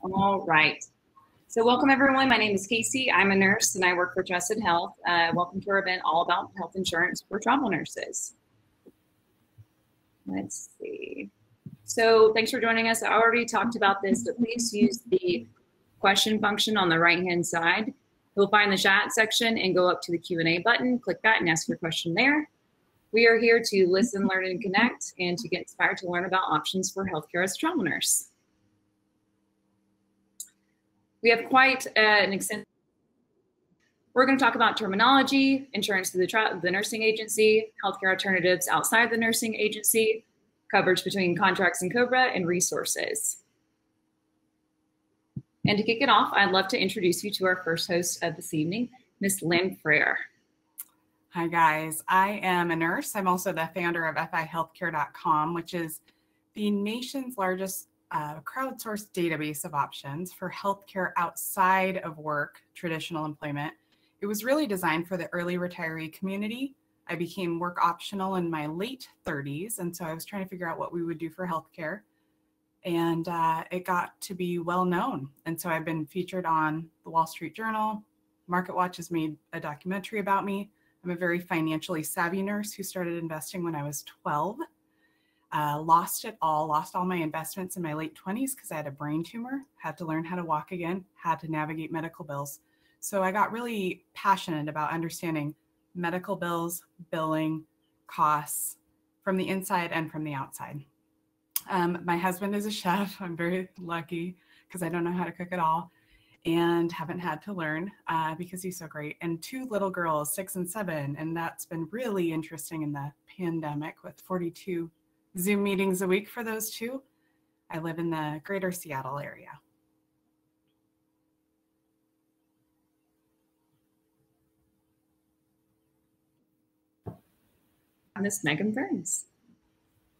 All right. So welcome everyone. My name is Casey. I'm a nurse and I work for Trusted Health. Uh, welcome to our event all about health insurance for travel nurses. Let's see. So thanks for joining us. I already talked about this, but please use the question function on the right-hand side. You'll find the chat section and go up to the Q&A button, click that and ask your question there. We are here to listen, learn, and connect and to get inspired to learn about options for healthcare as a travel nurse. We have quite uh, an extensive we're going to talk about terminology, insurance through the, the, nursing agency, healthcare alternatives outside the nursing agency, coverage between contracts and COBRA, and resources. And to kick it off, I'd love to introduce you to our first host of this evening, Miss Lynn Frair. Hi, guys. I am a nurse. I'm also the founder of fihealthcare.com, which is the nation's largest uh, crowdsourced database of options for healthcare outside of work, traditional employment. It was really designed for the early retiree community. I became work optional in my late 30s, and so I was trying to figure out what we would do for healthcare. And uh, it got to be well known. And so I've been featured on the Wall Street Journal. MarketWatch has made a documentary about me. I'm a very financially savvy nurse who started investing when I was 12 uh, lost it all, lost all my investments in my late 20s because I had a brain tumor, had to learn how to walk again, had to navigate medical bills. So I got really passionate about understanding medical bills, billing, costs from the inside and from the outside. Um, my husband is a chef. I'm very lucky because I don't know how to cook at all and haven't had to learn uh, because he's so great. And two little girls, six and seven. And that's been really interesting in the pandemic with 42 Zoom meetings a week for those two. I live in the greater Seattle area. Miss Megan Burns.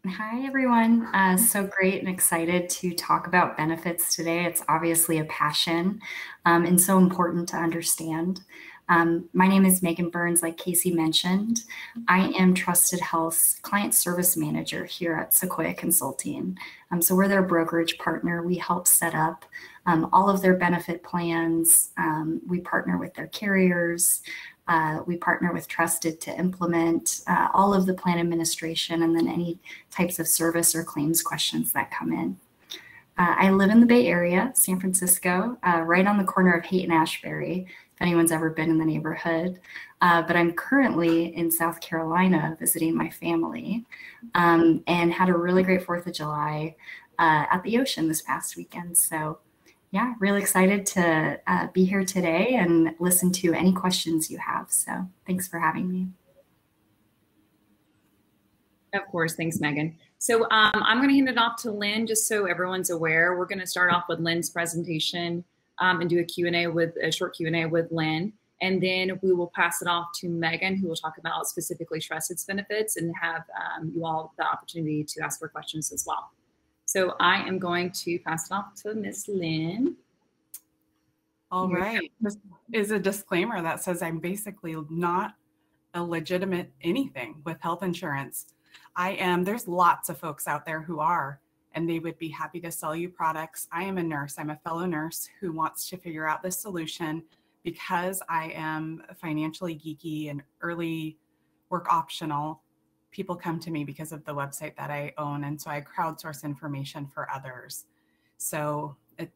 Hi, everyone. Uh, so great and excited to talk about benefits today. It's obviously a passion um, and so important to understand. Um, my name is Megan Burns, like Casey mentioned. I am Trusted Health's client service manager here at Sequoia Consulting. Um, so we're their brokerage partner. We help set up um, all of their benefit plans. Um, we partner with their carriers. Uh, we partner with Trusted to implement uh, all of the plan administration and then any types of service or claims questions that come in. Uh, I live in the Bay Area, San Francisco, uh, right on the corner of Haight and Ashbury anyone's ever been in the neighborhood. Uh, but I'm currently in South Carolina visiting my family um, and had a really great 4th of July uh, at the ocean this past weekend. So, yeah, really excited to uh, be here today and listen to any questions you have. So, thanks for having me. Of course. Thanks, Megan. So, um, I'm going to hand it off to Lynn just so everyone's aware. We're going to start off with Lynn's presentation um, and do a Q&A with a short Q&A with Lynn. And then we will pass it off to Megan, who will talk about specifically Trusted's benefits and have um, you all the opportunity to ask her questions as well. So I am going to pass it off to Miss Lynn. All right. This is a disclaimer that says I'm basically not a legitimate anything with health insurance. I am, there's lots of folks out there who are and they would be happy to sell you products. I am a nurse, I'm a fellow nurse who wants to figure out this solution because I am financially geeky and early work optional. People come to me because of the website that I own. And so I crowdsource information for others. So, it,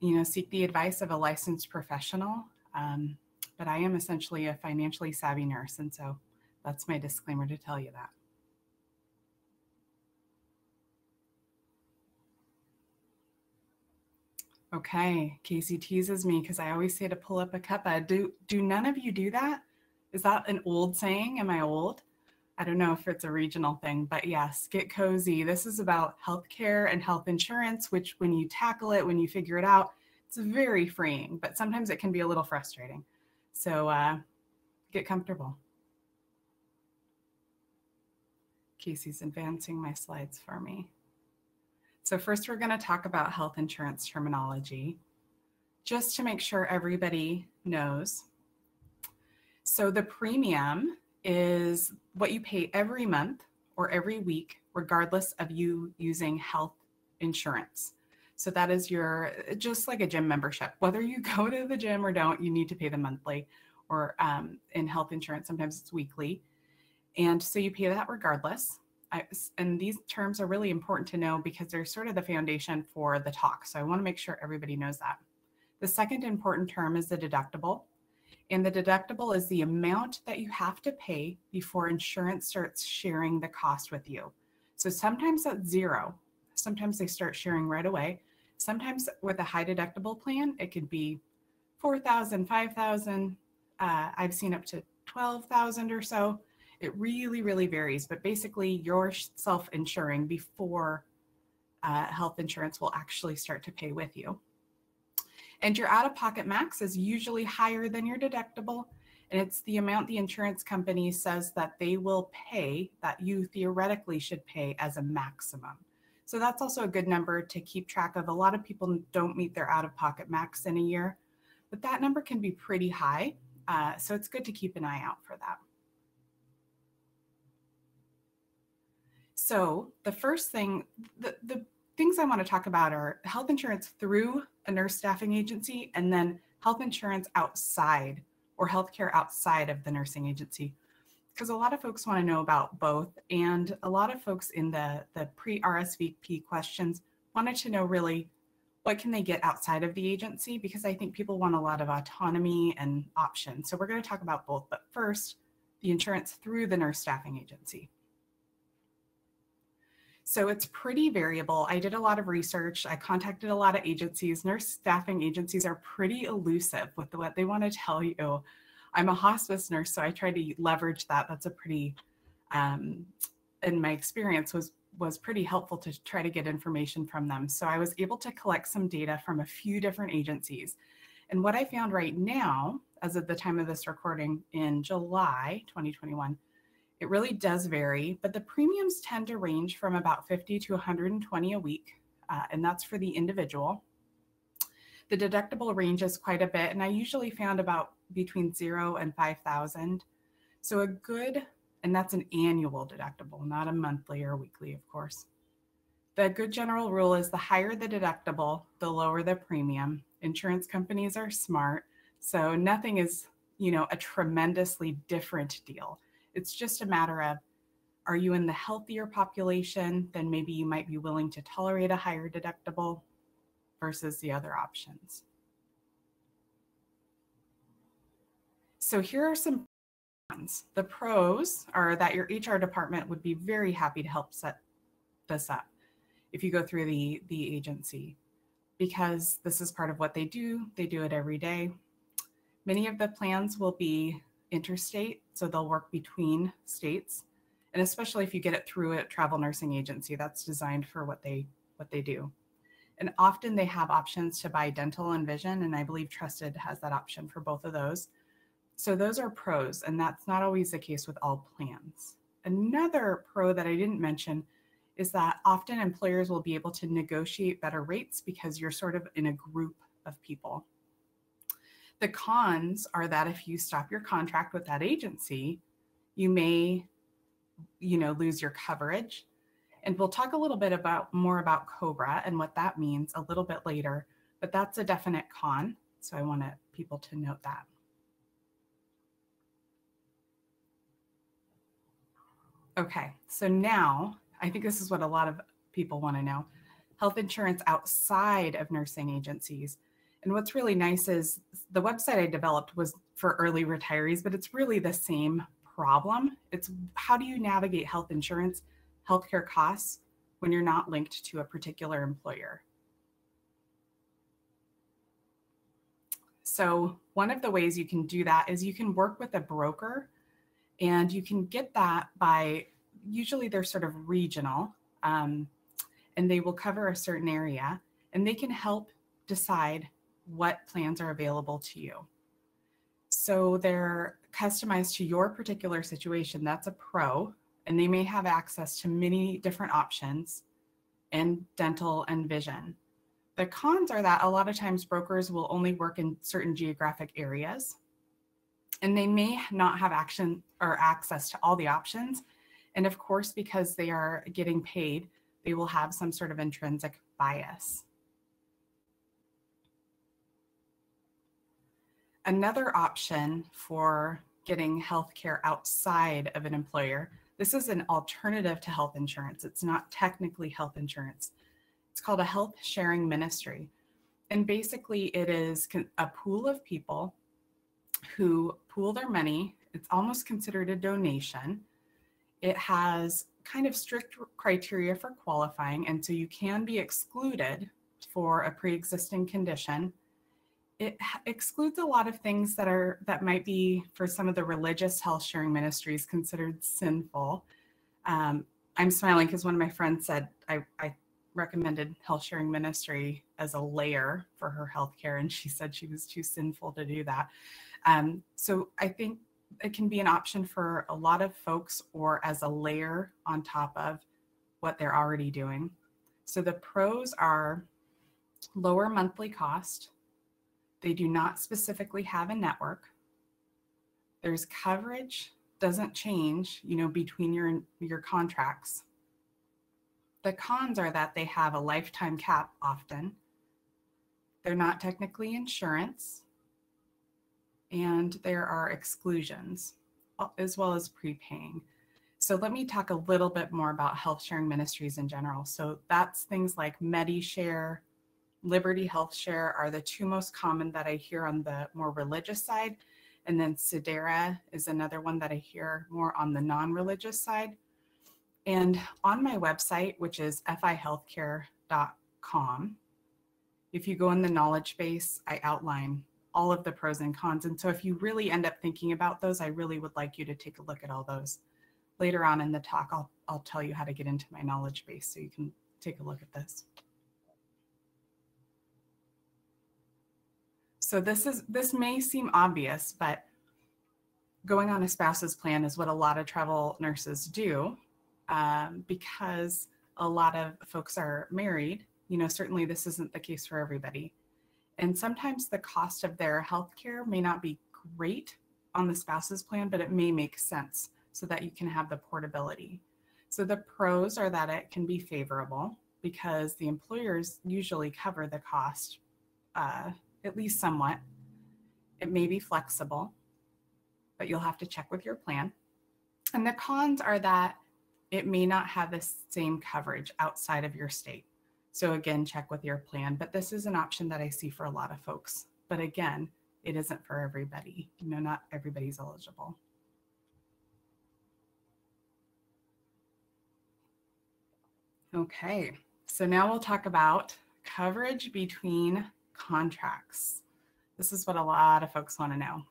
you know, seek the advice of a licensed professional. Um, but I am essentially a financially savvy nurse. And so that's my disclaimer to tell you that. Okay, Casey teases me because I always say to pull up a cuppa. Do do none of you do that? Is that an old saying? Am I old? I don't know if it's a regional thing, but yes, get cozy. This is about healthcare and health insurance, which when you tackle it, when you figure it out, it's very freeing, but sometimes it can be a little frustrating. So uh, get comfortable. Casey's advancing my slides for me. So first we're going to talk about health insurance terminology, just to make sure everybody knows. So the premium is what you pay every month or every week, regardless of you using health insurance. So that is your, just like a gym membership. Whether you go to the gym or don't, you need to pay them monthly or um, in health insurance, sometimes it's weekly. And so you pay that regardless. I, and these terms are really important to know because they're sort of the foundation for the talk. So I want to make sure everybody knows that. The second important term is the deductible. And the deductible is the amount that you have to pay before insurance starts sharing the cost with you. So sometimes that's zero. Sometimes they start sharing right away. Sometimes with a high deductible plan, it could be 4,000, 5,000. Uh, I've seen up to 12,000 or so. It really, really varies, but basically you're self-insuring before uh, health insurance will actually start to pay with you. And your out-of-pocket max is usually higher than your deductible, and it's the amount the insurance company says that they will pay that you theoretically should pay as a maximum. So that's also a good number to keep track of. A lot of people don't meet their out-of-pocket max in a year, but that number can be pretty high. Uh, so it's good to keep an eye out for that. So the first thing, the, the things I want to talk about are health insurance through a nurse staffing agency and then health insurance outside or healthcare outside of the nursing agency. Because a lot of folks want to know about both. And a lot of folks in the, the pre RSVP questions wanted to know really what can they get outside of the agency because I think people want a lot of autonomy and options. So we're going to talk about both. But first, the insurance through the nurse staffing agency. So it's pretty variable. I did a lot of research. I contacted a lot of agencies. Nurse staffing agencies are pretty elusive with what they want to tell you. I'm a hospice nurse, so I try to leverage that. That's a pretty, um, in my experience, was was pretty helpful to try to get information from them. So I was able to collect some data from a few different agencies. And what I found right now, as of the time of this recording in July 2021, it really does vary, but the premiums tend to range from about 50 to 120 a week, uh, and that's for the individual. The deductible ranges quite a bit, and I usually found about between zero and 5,000. So a good, and that's an annual deductible, not a monthly or weekly, of course. The good general rule is the higher the deductible, the lower the premium. Insurance companies are smart, so nothing is, you know, a tremendously different deal. It's just a matter of are you in the healthier population? Then maybe you might be willing to tolerate a higher deductible versus the other options. So here are some ones. The pros are that your HR department would be very happy to help set this up if you go through the, the agency because this is part of what they do. They do it every day. Many of the plans will be interstate, so they'll work between states. And especially if you get it through a travel nursing agency, that's designed for what they what they do. And often they have options to buy dental and vision, and I believe Trusted has that option for both of those. So those are pros, and that's not always the case with all plans. Another pro that I didn't mention is that often employers will be able to negotiate better rates because you're sort of in a group of people. The cons are that if you stop your contract with that agency, you may, you know, lose your coverage. And we'll talk a little bit about more about COBRA and what that means a little bit later, but that's a definite con. So I want people to note that. Okay, so now I think this is what a lot of people want to know. Health insurance outside of nursing agencies. And what's really nice is the website I developed was for early retirees, but it's really the same problem. It's how do you navigate health insurance, healthcare costs when you're not linked to a particular employer? So, one of the ways you can do that is you can work with a broker and you can get that by usually they're sort of regional um, and they will cover a certain area and they can help decide what plans are available to you. So they're customized to your particular situation. That's a pro, and they may have access to many different options in dental and vision. The cons are that a lot of times brokers will only work in certain geographic areas, and they may not have action or access to all the options. And of course, because they are getting paid, they will have some sort of intrinsic bias. Another option for getting health care outside of an employer, this is an alternative to health insurance. It's not technically health insurance. It's called a health sharing ministry. And basically, it is a pool of people who pool their money. It's almost considered a donation. It has kind of strict criteria for qualifying, and so you can be excluded for a pre-existing condition. It excludes a lot of things that are that might be for some of the religious health sharing ministries considered sinful. Um, I'm smiling because one of my friends said I, I recommended health sharing ministry as a layer for her healthcare, and she said she was too sinful to do that. Um, so I think it can be an option for a lot of folks or as a layer on top of what they're already doing. So the pros are lower monthly cost. They do not specifically have a network. There's coverage doesn't change, you know, between your your contracts. The cons are that they have a lifetime cap often. They're not technically insurance. And there are exclusions uh, as well as prepaying. So let me talk a little bit more about health sharing ministries in general. So that's things like MediShare, Liberty Health Share are the two most common that I hear on the more religious side. And then Sedera is another one that I hear more on the non religious side. And on my website, which is fihealthcare.com, if you go in the knowledge base, I outline all of the pros and cons. And so if you really end up thinking about those, I really would like you to take a look at all those. Later on in the talk, I'll, I'll tell you how to get into my knowledge base so you can take a look at this. So this is this may seem obvious, but going on a spouse's plan is what a lot of travel nurses do um, because a lot of folks are married. You know, certainly this isn't the case for everybody. And sometimes the cost of their health care may not be great on the spouse's plan, but it may make sense so that you can have the portability. So the pros are that it can be favorable because the employers usually cover the cost uh, at least somewhat. It may be flexible, but you'll have to check with your plan. And the cons are that it may not have the same coverage outside of your state. So again, check with your plan, but this is an option that I see for a lot of folks. But again, it isn't for everybody. You know, not everybody's eligible. Okay, so now we'll talk about coverage between contracts. This is what a lot of folks want to know.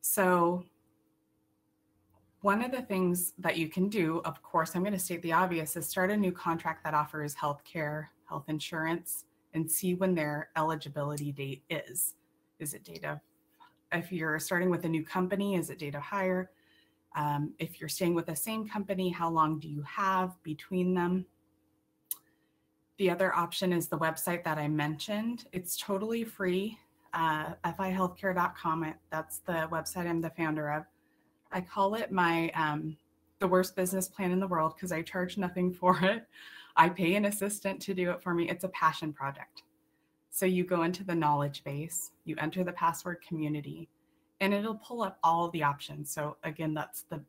So one of the things that you can do, of course, I'm going to state the obvious, is start a new contract that offers health care, health insurance, and see when their eligibility date is. Is it date of, if you're starting with a new company, is it date of hire? Um, if you're staying with the same company, how long do you have between them? The other option is the website that I mentioned. It's totally free, uh, fihealthcare.com. That's the website I'm the founder of I call it my um, the worst business plan in the world because I charge nothing for it. I pay an assistant to do it for me. It's a passion project. So you go into the knowledge base, you enter the password community, and it'll pull up all the options. So again, that's the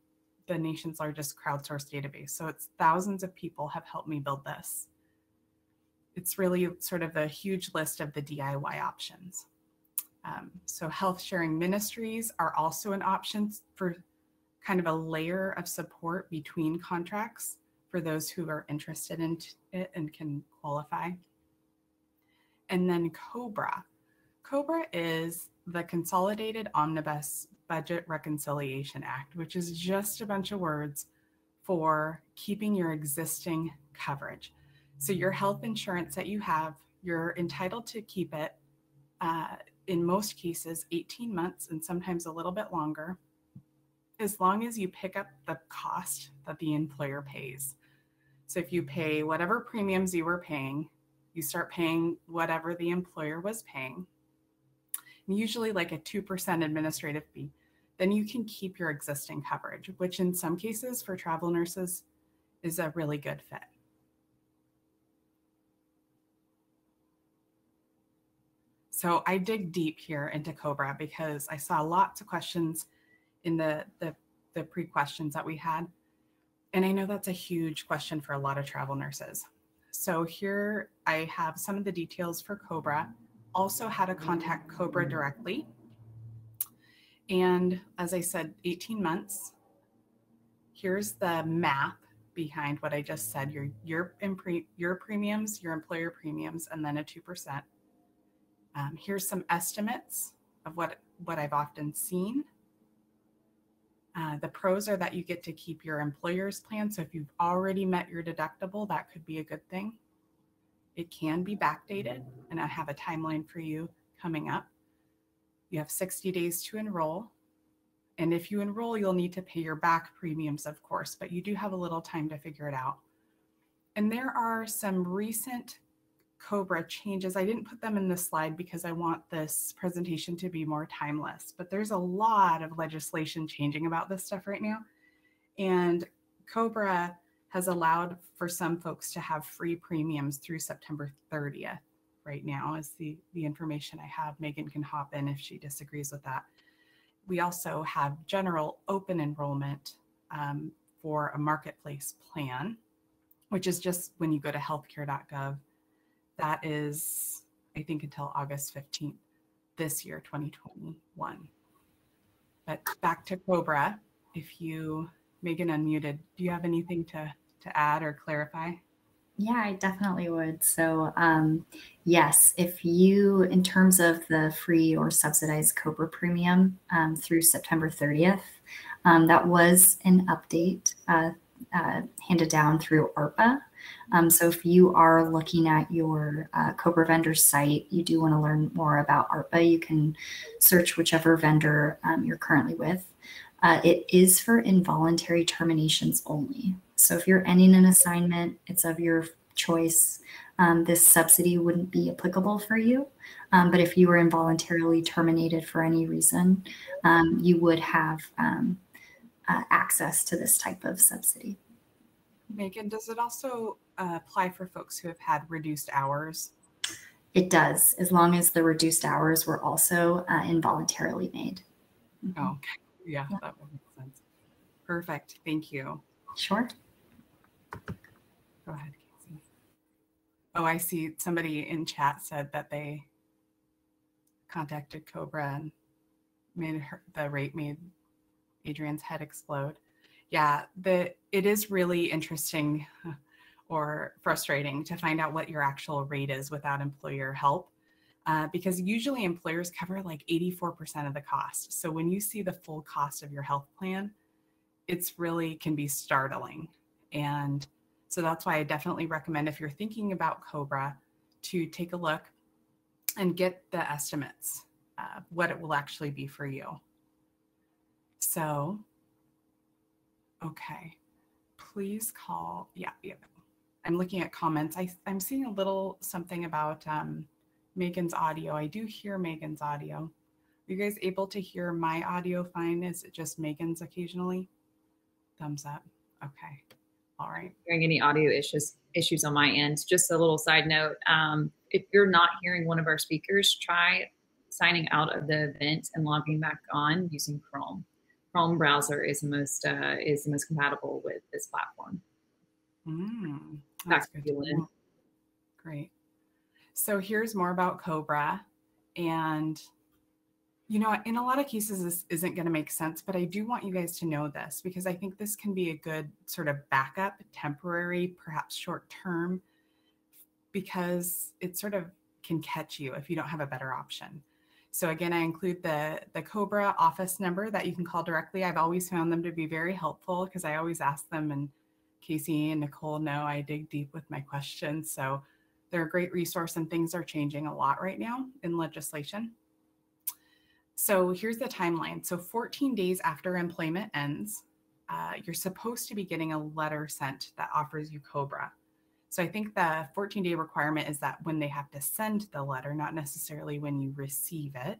the nation's largest crowdsourced database. So it's thousands of people have helped me build this. It's really sort of a huge list of the DIY options. Um, so health sharing ministries are also an option for kind of a layer of support between contracts for those who are interested in it and can qualify. And then COBRA. COBRA is the Consolidated Omnibus Budget Reconciliation Act, which is just a bunch of words for keeping your existing coverage. So, your health insurance that you have, you're entitled to keep it, uh, in most cases, 18 months and sometimes a little bit longer as long as you pick up the cost that the employer pays. So if you pay whatever premiums you were paying, you start paying whatever the employer was paying, usually like a 2% administrative fee, then you can keep your existing coverage, which in some cases for travel nurses is a really good fit. So I dig deep here into COBRA because I saw lots of questions in the, the, the pre-questions that we had. And I know that's a huge question for a lot of travel nurses. So here I have some of the details for COBRA, also how to contact COBRA directly. And as I said, 18 months. Here's the map behind what I just said, your, your, your premiums, your employer premiums, and then a 2%. Um, here's some estimates of what, what I've often seen. Uh, the pros are that you get to keep your employer's plan. So if you've already met your deductible, that could be a good thing. It can be backdated, and I have a timeline for you coming up. You have 60 days to enroll. And if you enroll, you'll need to pay your back premiums, of course, but you do have a little time to figure it out. And there are some recent COBRA changes. I didn't put them in this slide because I want this presentation to be more timeless, but there's a lot of legislation changing about this stuff right now. And COBRA has allowed for some folks to have free premiums through September 30th right now is the, the information I have. Megan can hop in if she disagrees with that. We also have general open enrollment um, for a marketplace plan, which is just when you go to healthcare.gov that is, I think, until August 15th this year, 2021. But back to Cobra, if you, Megan unmuted, do you have anything to, to add or clarify? Yeah, I definitely would. So, um, yes, if you, in terms of the free or subsidized COBRA premium um, through September 30th, um, that was an update uh, uh, handed down through ARPA. Um, so if you are looking at your uh, COBRA vendor site, you do want to learn more about ARPA, you can search whichever vendor um, you're currently with. Uh, it is for involuntary terminations only. So if you're ending an assignment, it's of your choice. Um, this subsidy wouldn't be applicable for you. Um, but if you were involuntarily terminated for any reason, um, you would have um, uh, access to this type of subsidy. Megan, does it also uh, apply for folks who have had reduced hours? It does, as long as the reduced hours were also uh, involuntarily made. Mm-hmm. Oh, okay. Yeah, yeah, that would make sense. Perfect. Thank you. Sure. Go ahead, Casey. Oh, I see somebody in chat said that they contacted Cobra and made her, the rate made Adrian's head explode. Yeah, the it is really interesting or frustrating to find out what your actual rate is without employer help. Uh, because usually employers cover like 84% of the cost. So when you see the full cost of your health plan, it's really can be startling. And so that's why I definitely recommend if you're thinking about Cobra to take a look and get the estimates, uh, what it will actually be for you. So, okay, please call. Yeah, yeah. I'm looking at comments. I, I'm seeing a little something about um, Megan's audio. I do hear Megan's audio. Are you guys able to hear my audio fine? Is it just Megan's occasionally? Thumbs up. Okay. All right. Hearing any audio issues issues on my end. Just a little side note. Um, if you're not hearing one of our speakers, try signing out of the event and logging back on using Chrome. Chrome browser is the most uh, is the most compatible with this platform. Mm, that's good. To Great. So here's more about Cobra, and you know, in a lot of cases, this isn't going to make sense, but I do want you guys to know this because I think this can be a good sort of backup, temporary, perhaps short term, because it sort of can catch you if you don't have a better option. So again, I include the, the COBRA office number that you can call directly. I've always found them to be very helpful because I always ask them and Casey and Nicole know I dig deep with my questions. So they're a great resource and things are changing a lot right now in legislation. So here's the timeline. So 14 days after employment ends, uh, you're supposed to be getting a letter sent that offers you COBRA. So I think the 14 day requirement is that when they have to send the letter, not necessarily when you receive it.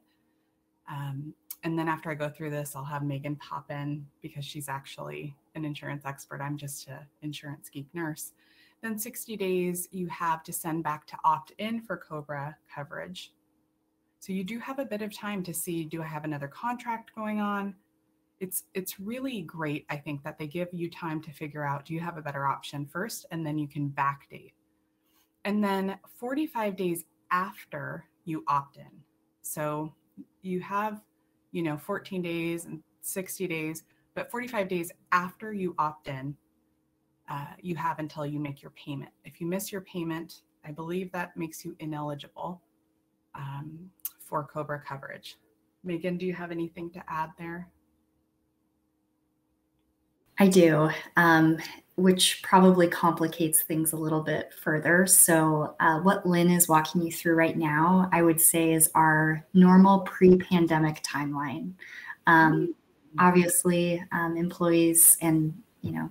Um, and then after I go through this, I'll have Megan pop in because she's actually an insurance expert. I'm just an insurance geek nurse. Then 60 days you have to send back to opt in for COBRA coverage. So you do have a bit of time to see do I have another contract going on? It's it's really great I think that they give you time to figure out do you have a better option first and then you can backdate. And then 45 days after you opt in. So you have, you know, 14 days and 60 days, but 45 days after you opt in, uh, you have until you make your payment. If you miss your payment, I believe that makes you ineligible um, for COBRA coverage. Megan, do you have anything to add there? I do, um, which probably complicates things a little bit further. So, uh, what Lynn is walking you through right now, I would say, is our normal pre pandemic timeline. Um, obviously, um, employees and you know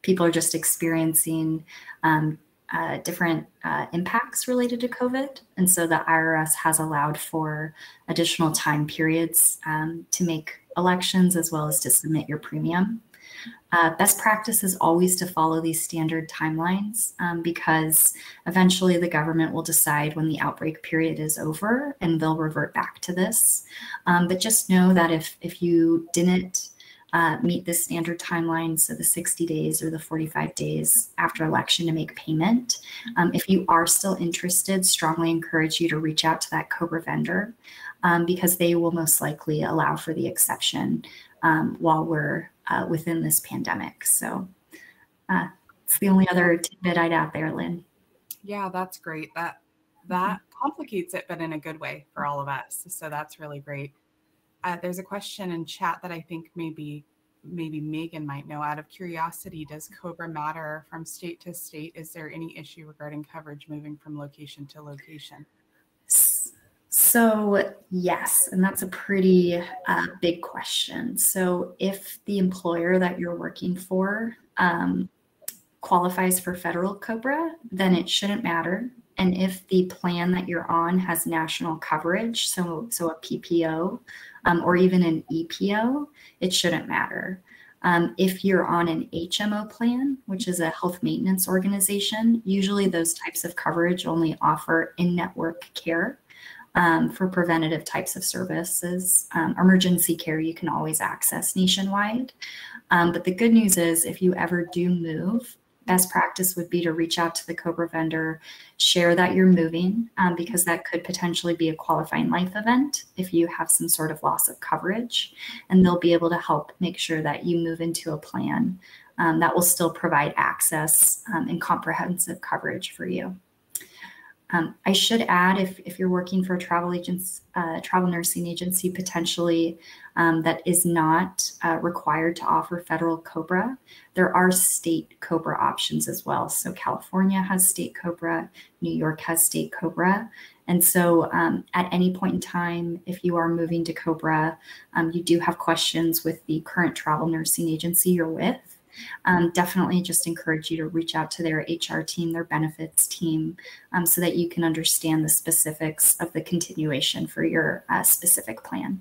people are just experiencing um, uh, different uh, impacts related to COVID. And so the IRS has allowed for additional time periods um, to make elections as well as to submit your premium. Uh, best practice is always to follow these standard timelines um, because eventually the government will decide when the outbreak period is over and they'll revert back to this. Um, but just know that if, if you didn't uh, meet the standard timeline, so the 60 days or the 45 days after election to make payment. Um, if you are still interested, strongly encourage you to reach out to that COBRA vendor um, because they will most likely allow for the exception um, while we're uh, within this pandemic. So uh, it's the only other tidbit I'd add there, Lynn. Yeah, that's great. That that mm-hmm. complicates it, but in a good way for all of us. So that's really great. Uh, there's a question in chat that I think maybe maybe Megan might know. Out of curiosity, does COBRA matter from state to state? Is there any issue regarding coverage moving from location to location? So, yes, and that's a pretty uh, big question. So, if the employer that you're working for um, qualifies for federal COBRA, then it shouldn't matter. And if the plan that you're on has national coverage, so so a PPO, um, or even an EPO, it shouldn't matter. Um, if you're on an HMO plan, which is a health maintenance organization, usually those types of coverage only offer in network care um, for preventative types of services. Um, emergency care you can always access nationwide. Um, but the good news is, if you ever do move, best practice would be to reach out to the COBRA vendor, share that you're moving, um, because that could potentially be a qualifying life event if you have some sort of loss of coverage. And they'll be able to help make sure that you move into a plan um, that will still provide access um, and comprehensive coverage for you. Um, I should add, if, if you're working for a travel agents, uh, travel nursing agency potentially um, that is not uh, required to offer federal COBRA, there are state COBRA options as well. So California has state COBRA, New York has state COBRA. And so um, at any point in time, if you are moving to COBRA, um, you do have questions with the current travel nursing agency you're with um, definitely just encourage you to reach out to their HR team, their benefits team, um, so that you can understand the specifics of the continuation for your uh, specific plan.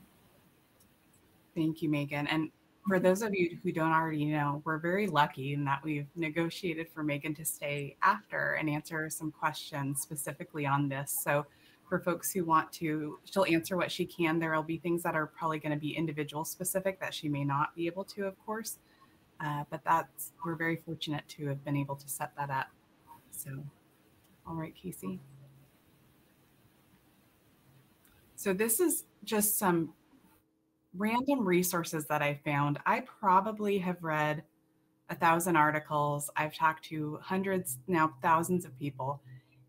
Thank you, Megan. And for those of you who don't already know, we're very lucky in that we've negotiated for Megan to stay after and answer some questions specifically on this. So for folks who want to, she'll answer what she can. There will be things that are probably going to be individual specific that she may not be able to, of course. Uh, but that's we're very fortunate to have been able to set that up. So, all right, Casey. So this is just some random resources that I found. I probably have read a thousand articles. I've talked to hundreds, now thousands of people.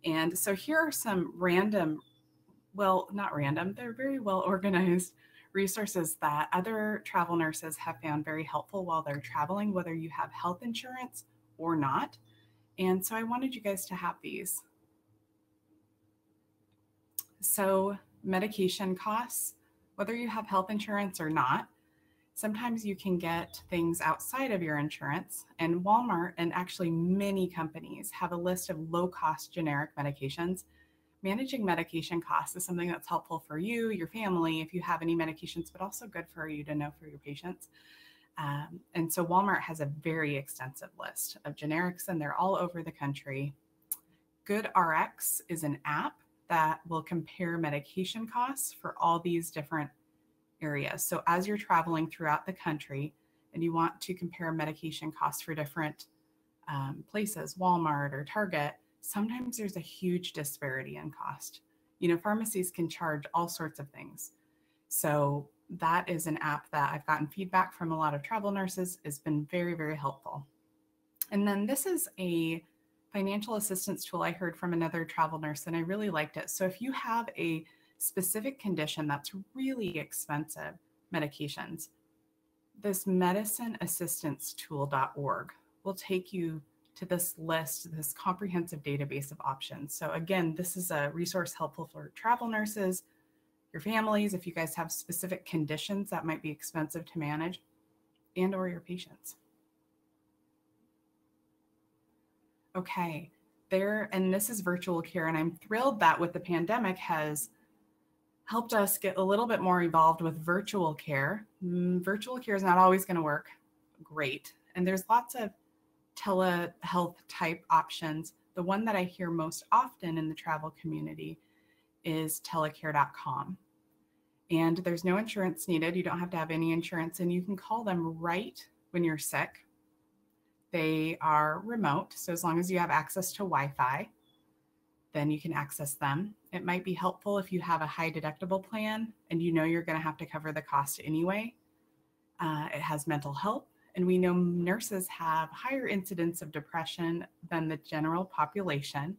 And so here are some random, well, not random, they're very well organized resources that other travel nurses have found very helpful while they're traveling, whether you have health insurance or not. And so I wanted you guys to have these. So, medication costs, whether you have health insurance or not, sometimes you can get things outside of your insurance. And Walmart and actually many companies have a list of low cost generic medications managing medication costs is something that's helpful for you, your family, if you have any medications, but also good for you to know for your patients. Um, and so Walmart has a very extensive list of generics, and they're all over the country. GoodRx is an app that will compare medication costs for all these different areas. So as you're traveling throughout the country and you want to compare medication costs for different um, places, Walmart or Target, sometimes there's a huge disparity in cost. You know, pharmacies can charge all sorts of things. So that is an app that I've gotten feedback from a lot of travel nurses has been very, very helpful. And then this is a financial assistance tool I heard from another travel nurse and I really liked it. So if you have a specific condition that's really expensive medications, this medicineassistancetool.org will take you to this list, this comprehensive database of options. So again, this is a resource helpful for travel nurses, your families, if you guys have specific conditions that might be expensive to manage, and or your patients. Okay, there, and this is virtual care, and I'm thrilled that with the pandemic has helped us get a little bit more involved with virtual care. Mm, virtual care is not always going to work great, and there's lots of telehealth type options. The one that I hear most often in the travel community is telecare.com. And there's no insurance needed. You don't have to have any insurance, and you can call them right when you're sick. They are remote. So as long as you have access to Wi Fi, then you can access them. It might be helpful if you have a high deductible plan and you know you're going to have to cover the cost anyway. Uh, it has mental health, and we know nurses have higher incidence of depression than the general population.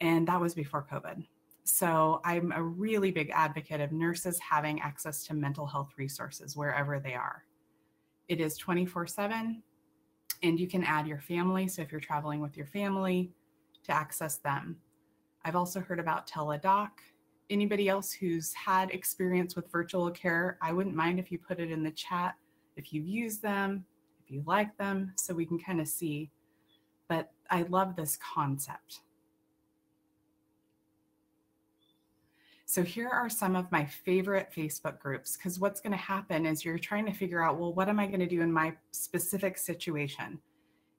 And that was before COVID. So I'm a really big advocate of nurses having access to mental health resources wherever they are. It is 24 7, and you can add your family. So if you're traveling with your family, to access them. I've also heard about Teladoc. Anybody else who's had experience with virtual care, I wouldn't mind if you put it in the chat if you've used them, if you like them, so we can kind of see. But I love this concept. So here are some of my favorite Facebook groups because what's going to happen is you're trying to figure out, well, what am I going to do in my specific situation?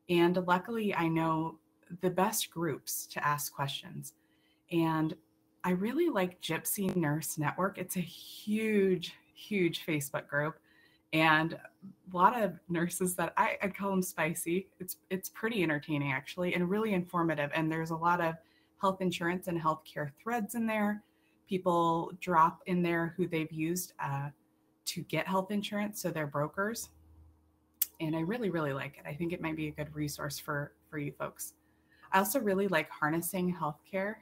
And luckily, I know the best groups to ask questions. And I really like Gypsy Nurse Network. It's a huge, huge Facebook group and a lot of nurses that I, I'd call them spicy. It's it's pretty entertaining actually and really informative. And there's a lot of health insurance and healthcare threads in there. People drop in there who they've used uh, to get health insurance, so they're brokers. And I really, really like it. I think it might be a good resource for for you folks. I also really like harnessing healthcare.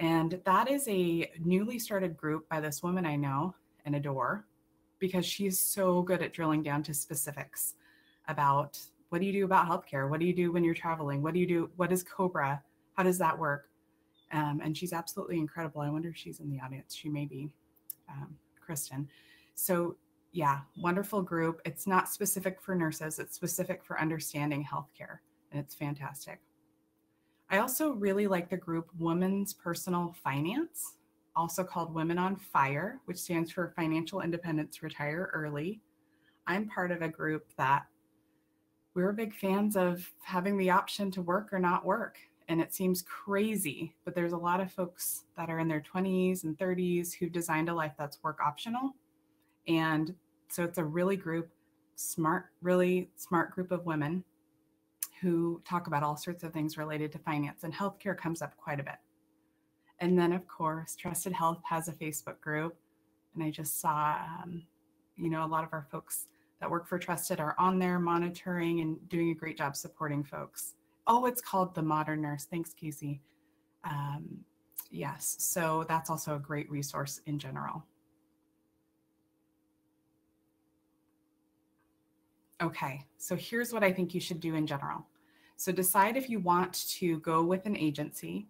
And that is a newly started group by this woman I know and adore because she's so good at drilling down to specifics about what do you do about healthcare? What do you do when you're traveling? What do you do? What is Cobra? How does that work? Um, and she's absolutely incredible. I wonder if she's in the audience. She may be, um, Kristen. So, yeah, wonderful group. It's not specific for nurses, it's specific for understanding healthcare, and it's fantastic. I also really like the group Women's Personal Finance, also called Women on Fire, which stands for Financial Independence Retire Early. I'm part of a group that we're big fans of having the option to work or not work. And it seems crazy, but there's a lot of folks that are in their 20s and 30s who've designed a life that's work optional. And so it's a really group, smart, really smart group of women who talk about all sorts of things related to finance, and healthcare comes up quite a bit. And then, of course, Trusted Health has a Facebook group, and I just saw, um, you know, a lot of our folks that work for Trusted are on there monitoring and doing a great job supporting folks. Oh, it's called The Modern Nurse. Thanks, Casey. Um, yes, so that's also a great resource in general. Okay, so here's what I think you should do in general. So decide if you want to go with an agency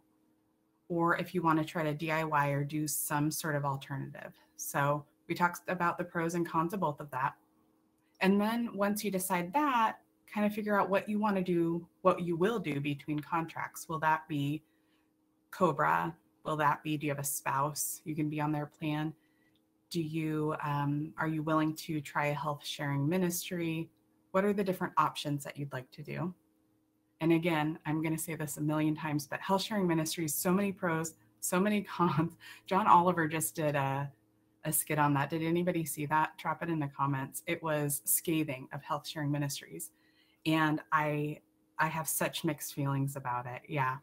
or if you want to try to DIY or do some sort of alternative. So we talked about the pros and cons of both of that. And then once you decide that, kind of figure out what you want to do, what you will do between contracts. Will that be Cobra? Will that be, do you have a spouse? You can be on their plan. Do you, um, are you willing to try a health sharing ministry? What are the different options that you'd like to do? And again, I'm going to say this a million times, but health sharing ministries, so many pros, So many cons. John Oliver just did a, a skit on that. Did anybody see that? Drop it in the comments. It was scathing of health sharing ministries. And I I have such mixed feelings about it. Yeah.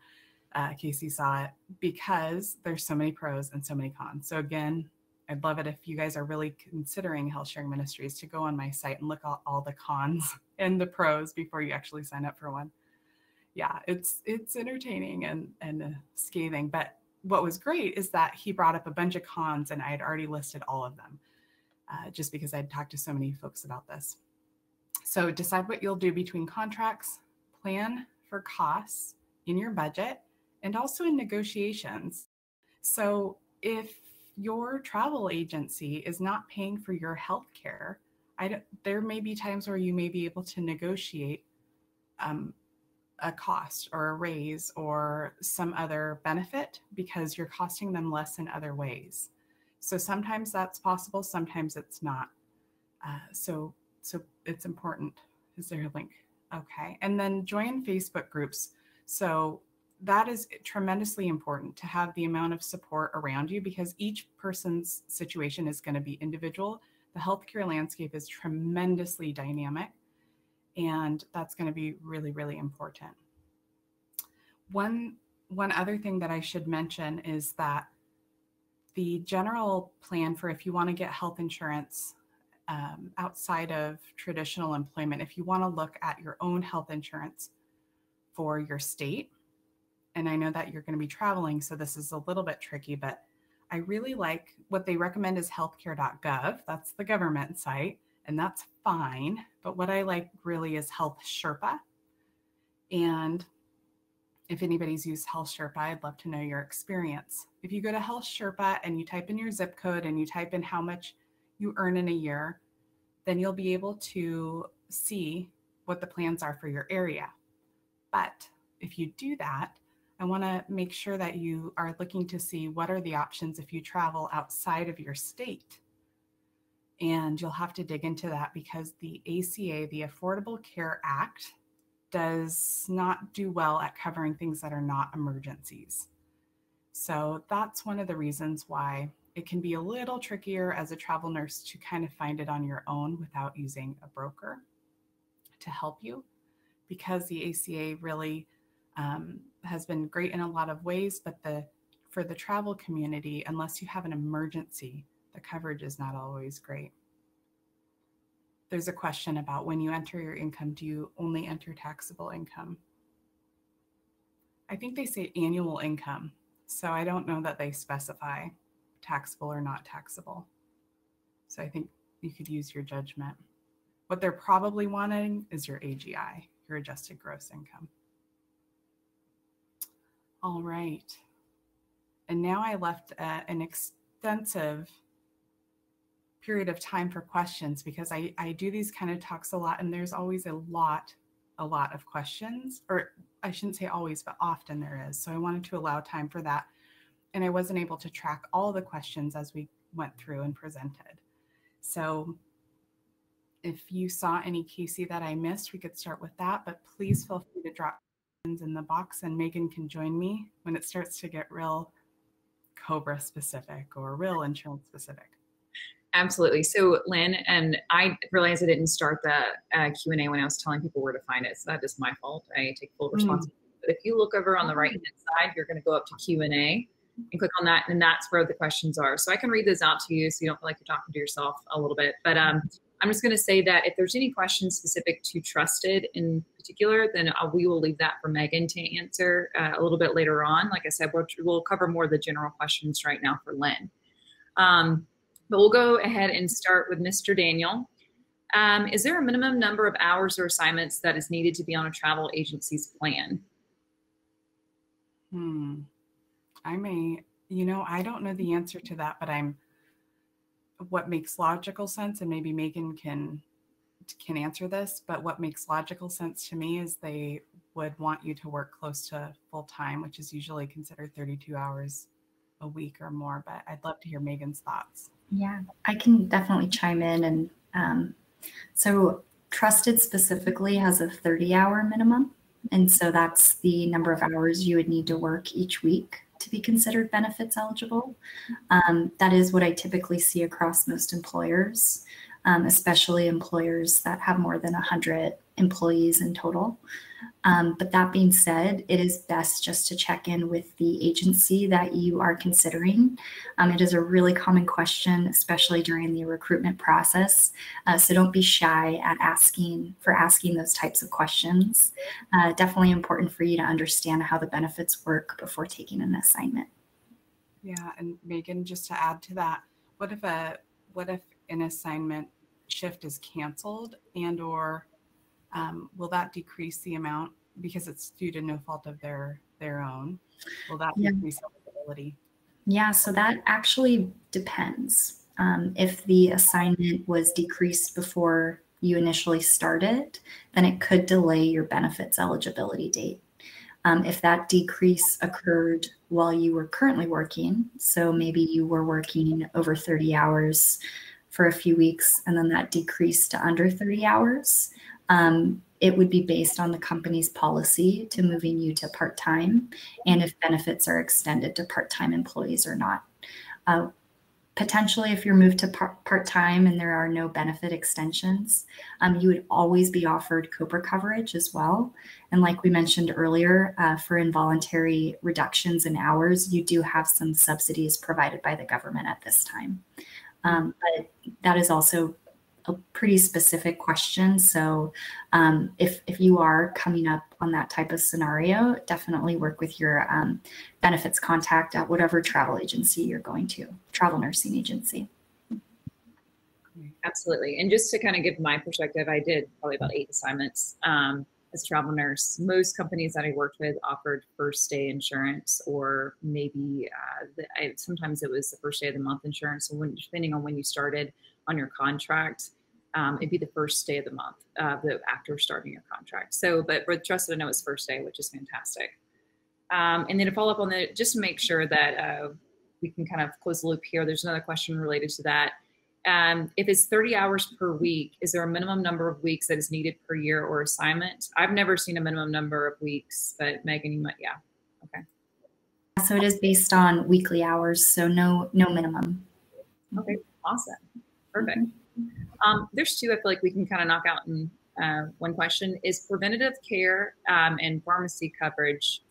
Uh, Casey saw it because there's so many pros and so many cons. So again, I'd love it if you guys are really considering health sharing ministries to go on my site and look at all the cons and the pros before you actually sign up for one. Yeah, it's it's entertaining and and uh, scathing. But what was great is that he brought up a bunch of cons, and I had already listed all of them, uh, just because I'd talked to so many folks about this. So decide what you'll do between contracts, plan for costs in your budget, and also in negotiations. So if your travel agency is not paying for your health care, I don't, there may be times where you may be able to negotiate um, a cost or a raise or some other benefit because you're costing them less in other ways. So sometimes that's possible, sometimes it's not. Uh, so so it's important. Is there a link? Okay, and then join Facebook groups. So that is tremendously important to have the amount of support around you because each person's situation is going to be individual. The healthcare landscape is tremendously dynamic, and that's going to be really, really important. One, one other thing that I should mention is that the general plan for if you want to get health insurance um, outside of traditional employment, if you want to look at your own health insurance for your state, and I know that you're going to be traveling, so this is a little bit tricky, but I really like what they recommend is healthcare.gov. That's the government site, and that's fine. But what I like really is Health Sherpa. And if anybody's used Health Sherpa, I'd love to know your experience. If you go to Health Sherpa and you type in your zip code and you type in how much you earn in a year, then you'll be able to see what the plans are for your area. But if you do that, I want to make sure that you are looking to see what are the options if you travel outside of your state. And you'll have to dig into that because the ACA, the Affordable Care Act, does not do well at covering things that are not emergencies. So that's one of the reasons why it can be a little trickier as a travel nurse to kind of find it on your own without using a broker to help you because the ACA really um, has been great in a lot of ways, but the for the travel community, unless you have an emergency, the coverage is not always great. There's a question about when you enter your income, do you only enter taxable income? I think they say annual income, so I don't know that they specify taxable or not taxable. So I think you could use your judgment. What they're probably wanting is your AGI, your adjusted gross income. All right. And now I left uh, an extensive period of time for questions because I, I do these kind of talks a lot and there's always a lot, a lot of questions, or I shouldn't say always, but often there is. So I wanted to allow time for that. And I wasn't able to track all the questions as we went through and presented. So if you saw any Casey that I missed, we could start with that, but please feel free to drop in the box and Megan can join me when it starts to get real Cobra specific or real insurance specific. Absolutely. So Lynn, and I realized I didn't start the uh, Q&A when I was telling people where to find it. So that is my fault. I take full hmm. responsibility. Mm. But if you look over on the right hand side, you're going to go up to Q&A and click on that. And that's where the questions are. So I can read those out to you so you don't feel like you're talking to yourself a little bit. But um, I'm just going to say that if there's any questions specific to trusted in particular, then uh, we will leave that for Megan to answer uh, a little bit later on. Like I said, we'll, we'll cover more of the general questions right now for Lynn. Um, but we'll go ahead and start with Mr. Daniel. Um, is there a minimum number of hours or assignments that is needed to be on a travel agency's plan? Hmm. I may, you know, I don't know the answer to that, but I'm what makes logical sense and maybe Megan can can answer this, but what makes logical sense to me is they would want you to work close to full time, which is usually considered 32 hours a week or more. But I'd love to hear Megan's thoughts. Yeah, I can definitely chime in. And um, so, Trusted specifically has a 30 hour minimum. And so that's the number of hours you would need to work each week to be considered benefits eligible. Um, that is what I typically see across most employers, um, especially employers that have more than 100 employees in total. Um, but that being said, it is best just to check in with the agency that you are considering. Um, it is a really common question, especially during the recruitment process. Uh, so don't be shy at asking for asking those types of questions. Uh, definitely important for you to understand how the benefits work before taking an assignment. Yeah, and Megan, just to add to that, what if a what if an assignment shift is canceled and or um, will that decrease the amount because it's due to no fault of their their own? Will that yeah. decrease eligibility? Yeah, so that actually depends. Um, if the assignment was decreased before you initially started, then it could delay your benefits eligibility date. Um, if that decrease occurred while you were currently working, so maybe you were working over 30 hours for a few weeks and then that decreased to under 30 hours, um, it would be based on the company's policy to moving you to part time and if benefits are extended to part time employees or not. Uh, potentially, if you're moved to part time and there are no benefit extensions, um, you would always be offered COBRA coverage as well. And like we mentioned earlier, uh, for involuntary reductions in hours, you do have some subsidies provided by the government at this time. Um, but that is also a pretty specific question. So um, if, if you are coming up on that type of scenario, definitely work with your um, benefits contact at whatever travel agency you're going to, travel nursing agency. Absolutely. And just to kind of give my perspective, I did probably about eight assignments um, as travel nurse. Most companies that I worked with offered first day insurance, or maybe uh, the, I, sometimes it was the first day of the month insurance. So when, depending on when you started on your contract, um, it'd be the first day of the month uh, the, after starting your contract. So, but with Trusted, I know it's first day, which is fantastic. Um, and then to follow up on the, just to make sure that uh, we can kind of close the loop here, there's another question related to that. Um, if it's 30 hours per week, is there a minimum number of weeks that is needed per year or assignment? I've never seen a minimum number of weeks, but Megan, you might, yeah, okay. So it is based on weekly hours, so no no minimum. Okay, awesome, perfect. Mm-hmm. Um, there's two I feel like we can kind of knock out in uh, one question. Is preventative care um, and pharmacy coverage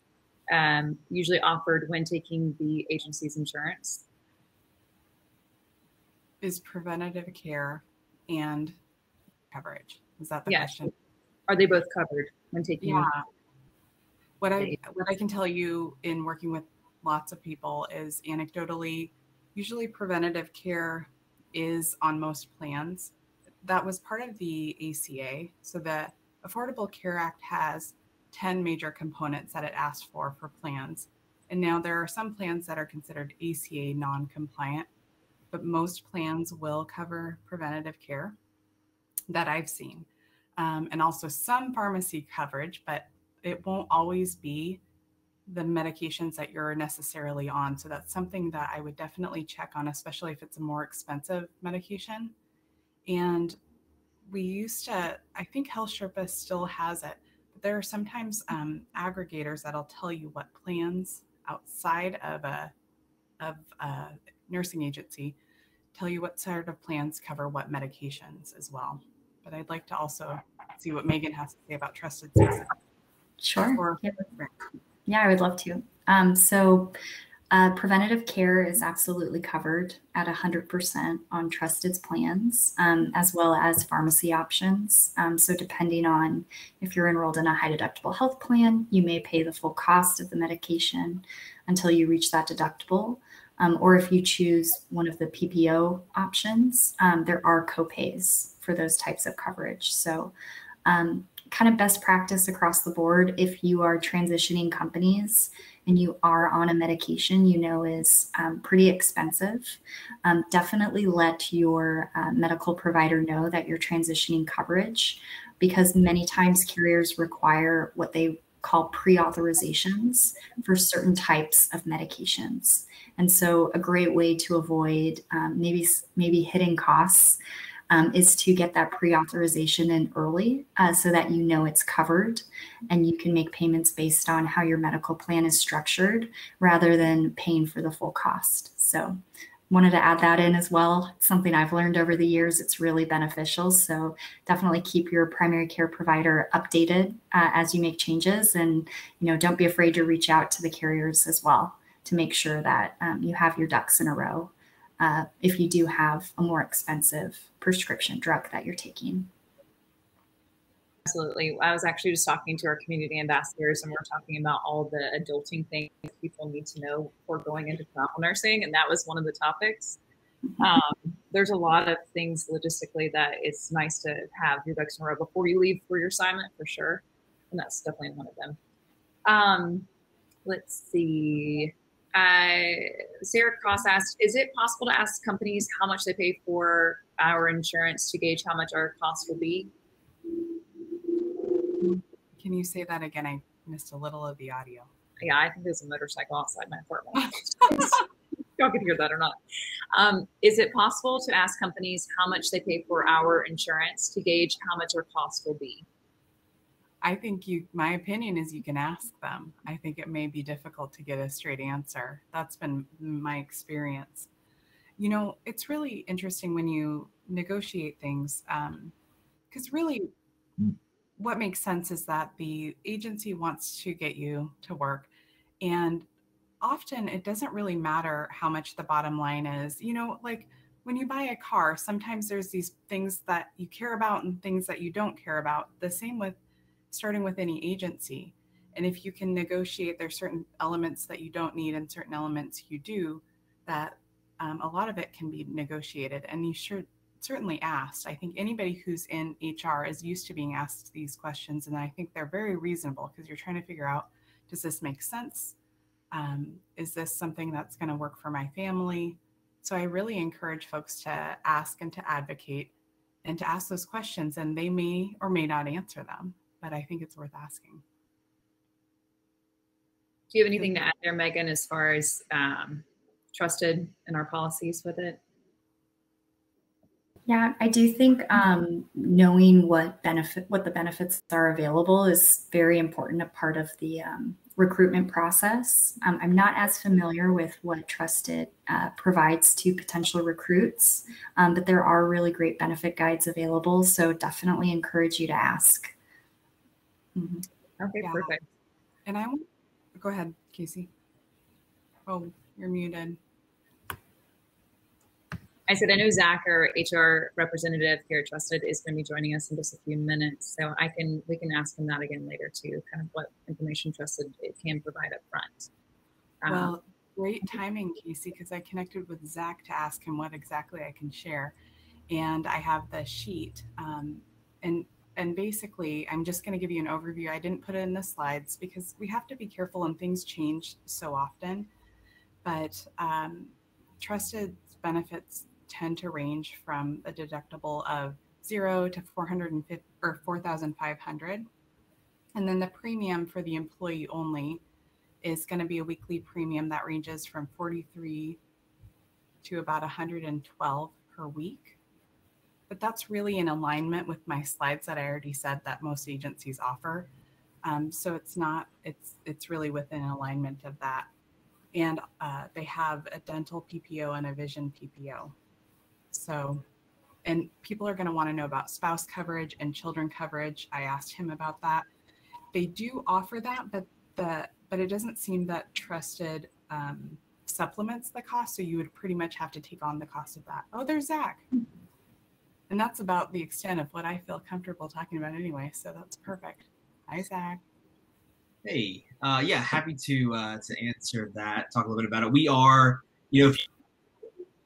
um, usually offered when taking the agency's insurance? Is preventative care and coverage? Is that the yeah. question? Are they both covered when taking? Yeah. What I what I can tell you in working with lots of people is anecdotally, usually preventative care is on most plans. That was part of the ACA. So the Affordable Care Act has 10 major components that it asked for for plans. And now there are some plans that are considered ACA non compliant, but most plans will cover preventative care that I've seen. Um, and also some pharmacy coverage, but it won't always be the medications that you're necessarily on. So that's something that I would definitely check on, especially if it's a more expensive medication. And we used to, I think Health Sherpa still has it, but there are sometimes um, aggregators that'll tell you what plans outside of a of a nursing agency tell you what sort of plans cover what medications as well. But I'd like to also see what Megan has to say about trusted citizen. Sure. Yeah, I would love to. Um, so, uh, preventative care is absolutely covered at 100% on trusted plans, um, as well as pharmacy options. Um, so, depending on if you're enrolled in a high deductible health plan, you may pay the full cost of the medication until you reach that deductible. Um, or if you choose one of the PPO options, um, there are copays for those types of coverage. So, um, kind of best practice across the board if you are transitioning companies and you are on a medication you know is um, pretty expensive, um, definitely let your uh, medical provider know that you're transitioning coverage because many times carriers require what they call pre authorizations for certain types of medications. And so, a great way to avoid um, maybe maybe hitting costs um, is to get that pre-authorization in early uh, so that you know it's covered and you can make payments based on how your medical plan is structured rather than paying for the full cost. So wanted to add that in as well. It's something I've learned over the years. It's really beneficial. So definitely keep your primary care provider updated uh, as you make changes, and you know don't be afraid to reach out to the carriers as well to make sure that um, you have your ducks in a row uh, if you do have a more expensive prescription drug that you're taking. Absolutely. I was actually just talking to our community ambassadors, and we're talking about all the adulting things people need to know before going into travel nursing, and that was one of the topics. Mm-hmm. Um, there's a lot of things logistically that it's nice to have your ducks in a row before you leave for your assignment, for sure, and that's definitely one of them. Um, let's see. Uh, Sarah Cross asked, is it possible to ask companies how much they pay for our insurance to gauge how much our cost will be? Can you say that again? I missed a little of the audio. Yeah, I think there's a motorcycle outside my apartment. Y'all can hear that or not. Um, is it possible to ask companies how much they pay for our insurance to gauge how much our cost will be? I think you, my opinion is you can ask them. I think it may be difficult to get a straight answer. That's been my experience. You know, it's really interesting when you negotiate things because um, really what makes sense is that the agency wants to get you to work and often it doesn't really matter how much the bottom line is you know like when you buy a car sometimes there's these things that you care about and things that you don't care about the same with starting with any agency and if you can negotiate there's certain elements that you don't need and certain elements you do that um, a lot of it can be negotiated and you should certainly asked. I think anybody who's in HR is used to being asked these questions, and I think they're very reasonable because you're trying to figure out does this make sense? Um, is this something that's going to work for my family? So I really encourage folks to ask and to advocate and to ask those questions, and they may or may not answer them, but I think it's worth asking. Do you have anything to add there, Megan, as far as um, trusted in our policies with it? Yeah, I do think um, knowing what benefit what the benefits are available is very important a part of the um, recruitment process. Um, I'm not as familiar with what Trusted uh, provides to potential recruits, um, but there are really great benefit guides available. So definitely encourage you to ask. Mm-hmm. Okay, yeah. perfect. And I want go ahead, Casey. Oh, you're muted. I said, I know Zach, our HR representative here at Trusted, is going to be joining us in just a few minutes, so I can we can ask him that again later too, kind of what information Trusted can provide up front. Um, well, great timing, Casey, because I connected with Zach to ask him what exactly I can share, and I have the sheet, um, and and basically, I'm just going to give you an overview. I didn't put it in the slides because we have to be careful and things change so often, but um, Trusted benefits tend to range from a deductible of zero to 450 or 4,500. And then the premium for the employee only is going to be a weekly premium that ranges from 43 to about 112 per week. But that's really in alignment with my slides that I already said that most agencies offer. Um, so it's not, it's, it's really within alignment of that. And uh, they have a dental PPO and a vision PPO. So, and people are going to want to know about spouse coverage and children coverage. I asked him about that. They do offer that, but the but it doesn't seem that trusted um, supplements the cost. So you would pretty much have to take on the cost of that. Oh, there's Zach. And that's about the extent of what I feel comfortable talking about anyway. So that's perfect. Hi, Zach. Hey, uh, yeah, happy to uh, to answer that. Talk a little bit about it. We are, you know, if you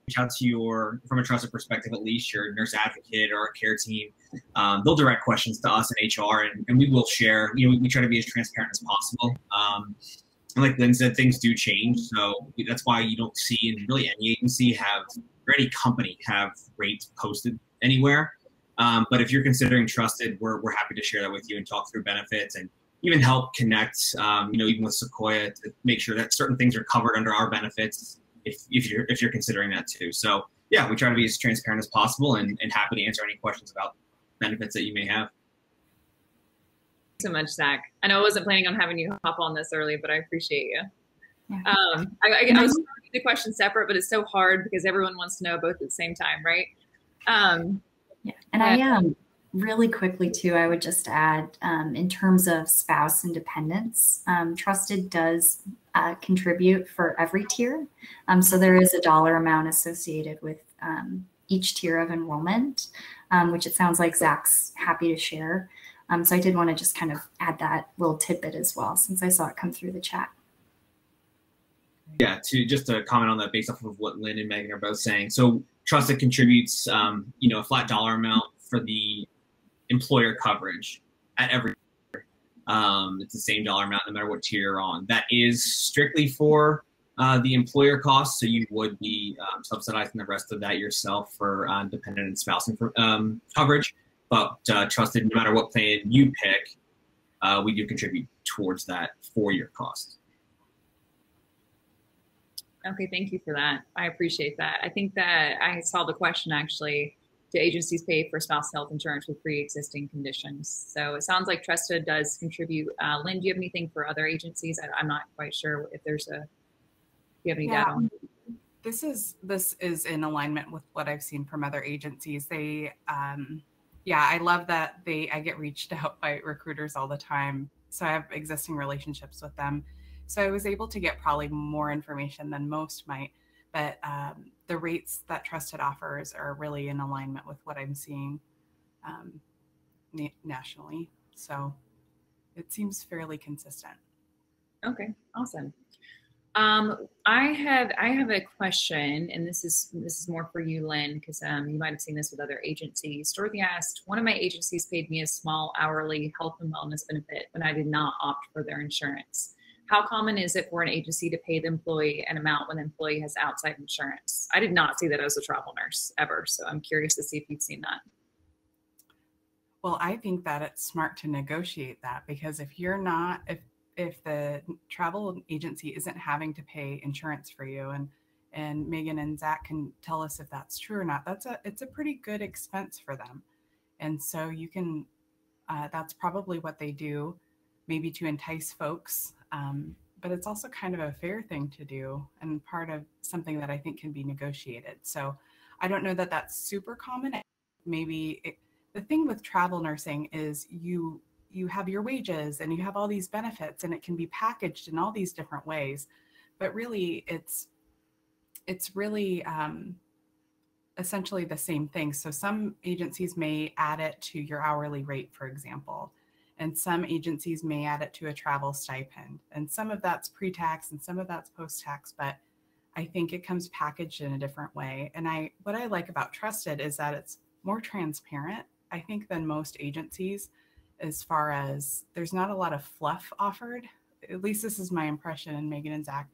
reach out to your, from a trusted perspective, at least your nurse advocate or care team. Um, they'll direct questions to us in HR, and, and we will share. You know, we, we, try to be as transparent as possible. Um, and like Lynn said, things do change, so that's why you don't see, and really any agency have or any company have rates posted anywhere. Um, but if you're considering trusted, we're, we're happy to share that with you and talk through benefits and even help connect, um, you know, even with Sequoia to make sure that certain things are covered under our benefits if, if you're if you're considering that too. So yeah, we try to be as transparent as possible and, and happy to answer any questions about benefits that you may have. so much, Zach. I know I wasn't planning on having you hop on this early, but I appreciate you. Yeah. Um, I, I, I was trying to the question separate, but it's so hard because everyone wants to know both at the same time, right? Um, yeah, and I am. Um, really quickly too i would just add um, in terms of spouse independence um, trusted does uh, contribute for every tier. Um, so there is a dollar amount associated with um, each tier of enrollment um, which it sounds like zach's happy to share. Um, so i did want to just kind of add that little tidbit as well since i saw it come through the chat. Yeah to just to comment on that based off of what lynn and megan are both saying. So trusted contributes you know a flat dollar amount for the employer coverage at every um, it's the same dollar amount no matter what tier you're on. That is strictly for uh, the employer costs, so you would be um, subsidizing the rest of that yourself for uh, dependent and spouse um, coverage. But uh, trusted, no matter what plan you pick, uh, we do contribute towards that for your cost. Okay, thank you for that. I appreciate that. I think that I saw the question actually do agencies pay for spouse health insurance with pre-existing conditions? So it sounds like Trusted does contribute. Uh, Lynn, do you have anything for other agencies? I, am not quite sure if there's a. Do you have any yeah. data on? This is this is in alignment with what I've seen from other agencies. They, um, yeah, I love that they. I get reached out by recruiters all the time, so I have existing relationships with them. So I was able to get probably more information than most might but um, the rates that Trusted offers are really in alignment with what I'm seeing um, na- nationally. So it seems fairly consistent. Okay, awesome. Um, I have I have a question, and this is this is more for you, Lynn, because um, you might have seen this with other agencies. Dorothy asked, one of my agencies paid me a small hourly health and wellness benefit when I did not opt for their insurance. How common is it for an agency to pay the employee an amount when the employee has outside insurance? I did not see that as a travel nurse ever, so I'm curious to see if you've seen that. Well, I think that it's smart to negotiate that because if you're not, if if the travel agency isn't having to pay insurance for you, and and Megan and Zach can tell us if that's true or not, that's a it's a pretty good expense for them, and so you can, uh, that's probably what they do, maybe to entice folks um, but it's also kind of a fair thing to do and part of something that I think can be negotiated. So I don't know that that's super common. Maybe it, the thing with travel nursing is you you have your wages and you have all these benefits and it can be packaged in all these different ways, but really it's it's really um, essentially the same thing. So some agencies may add it to your hourly rate, for example and some agencies may add it to a travel stipend. And some of that's pre tax and some of that's post tax, but I think it comes packaged in a different way. And I what I like about Trusted is that it's more transparent, I think, than most agencies as far as there's not a lot of fluff offered. At least this is my impression, and Megan and Zach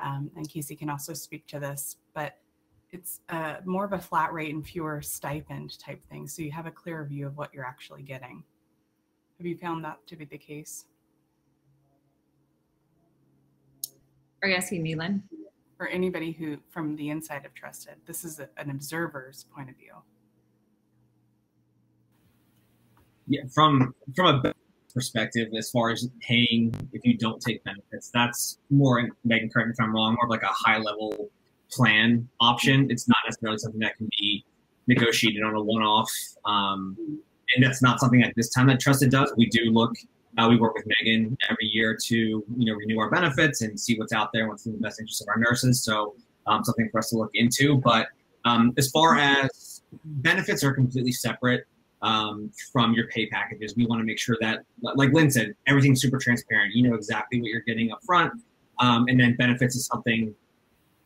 um, and Casey can also speak to this, but it's uh, more of a flat rate and fewer stipend type thing. So you have a clear view of what you're actually getting. Have you found that to be the case? Are you asking me, Lynn? Or anybody who, from the inside of Trusted, this is a, an observer's point of view. Yeah, from from a perspective, as far as paying if you don't take benefits, that's more. Megan, correct me if I'm wrong. More like a high level plan option. It's not necessarily something that can be negotiated on a one off. Um, and that's not something at this time that Trusted does. We do look. Uh, we work with Megan every year to you know renew our benefits and see what's out there, what's in the best interest of our nurses. So um, something for us to look into. But um, as far as benefits are completely separate um, from your pay packages, we want to make sure that, like Lynn said, everything's super transparent. You know exactly what you're getting up front, um, and then benefits is something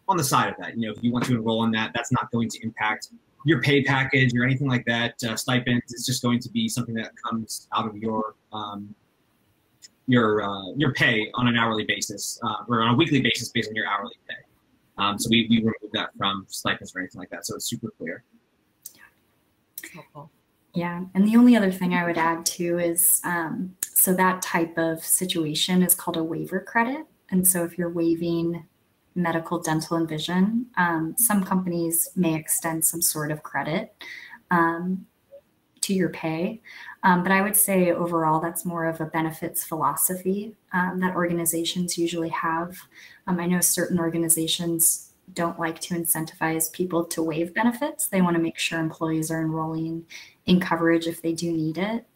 on the side of that. You know, if you want to enroll in that, that's not going to impact your pay package or anything like that, uh, stipends, is just going to be something that comes out of your um, your uh, your pay on an hourly basis uh, or on a weekly basis based on your hourly pay. Um, so we, we remove that from stipends or anything like that. So it's super clear. Yeah, and the only other thing I would add too is um, so that type of situation is called a waiver credit. And so if you're waiving medical, dental, and vision. Um, some companies may extend some sort of credit um, to your pay. Um, but I would say overall, that's more of a benefits philosophy um, that organizations usually have. Um, I know certain organizations don't like to incentivize people to waive benefits. They want to make sure employees are enrolling in coverage if they do need it.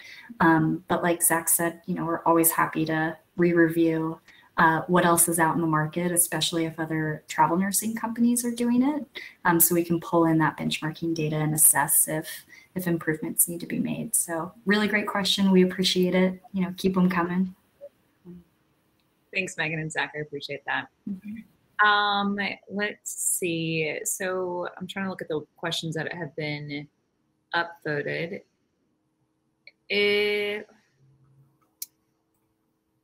Um, but like Zach said, you know, we're always happy to re-review uh, what else is out in the market, especially if other travel nursing companies are doing it. Um, so we can pull in that benchmarking data and assess if if improvements need to be made. So really great question. We appreciate it. You know, keep them coming. Thanks, Megan and Zach. I appreciate that. Mm-hmm. Um, let's see. So I'm trying to look at the questions that have been upvoted. It,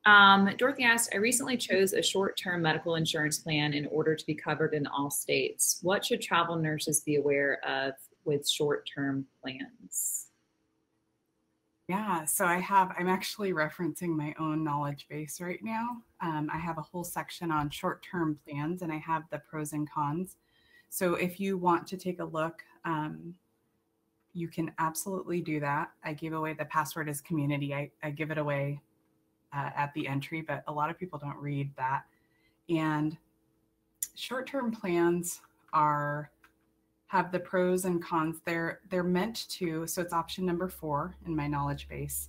um, Dorothy asked, I recently chose a short-term medical insurance plan in order to be covered in all states. What should travel nurses be aware of with short-term plans? Yeah, so I have, I'm actually referencing my own knowledge base right now. Um, I have a whole section on short term plans and I have the pros and cons. So if you want to take a look, um, you can absolutely do that. I gave away the password as community. I, I give it away uh, at the entry, but a lot of people don't read that. And short term plans are have the pros and cons. They're they're meant to, so it's option number four in my knowledge base.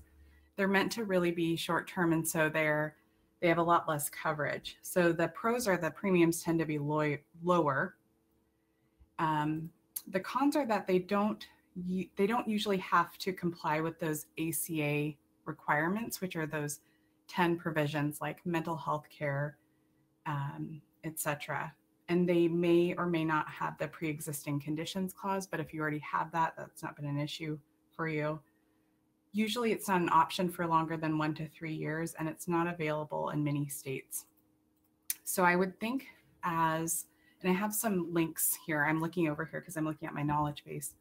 They're meant to really be short term, and so they're they have a lot less coverage. So the pros are the premiums tend to be low, lower. Um, the cons are that they don't they don't usually have to comply with those ACA requirements, which are those 10 provisions like mental health care, um, etc and they may or may not have the pre-existing conditions clause but if you already have that that's not been an issue for you. Usually it's not an option for longer than one to three years and it's not available in many states. So i would think as and i have some links here i'm looking over here because i'm looking at my knowledge base.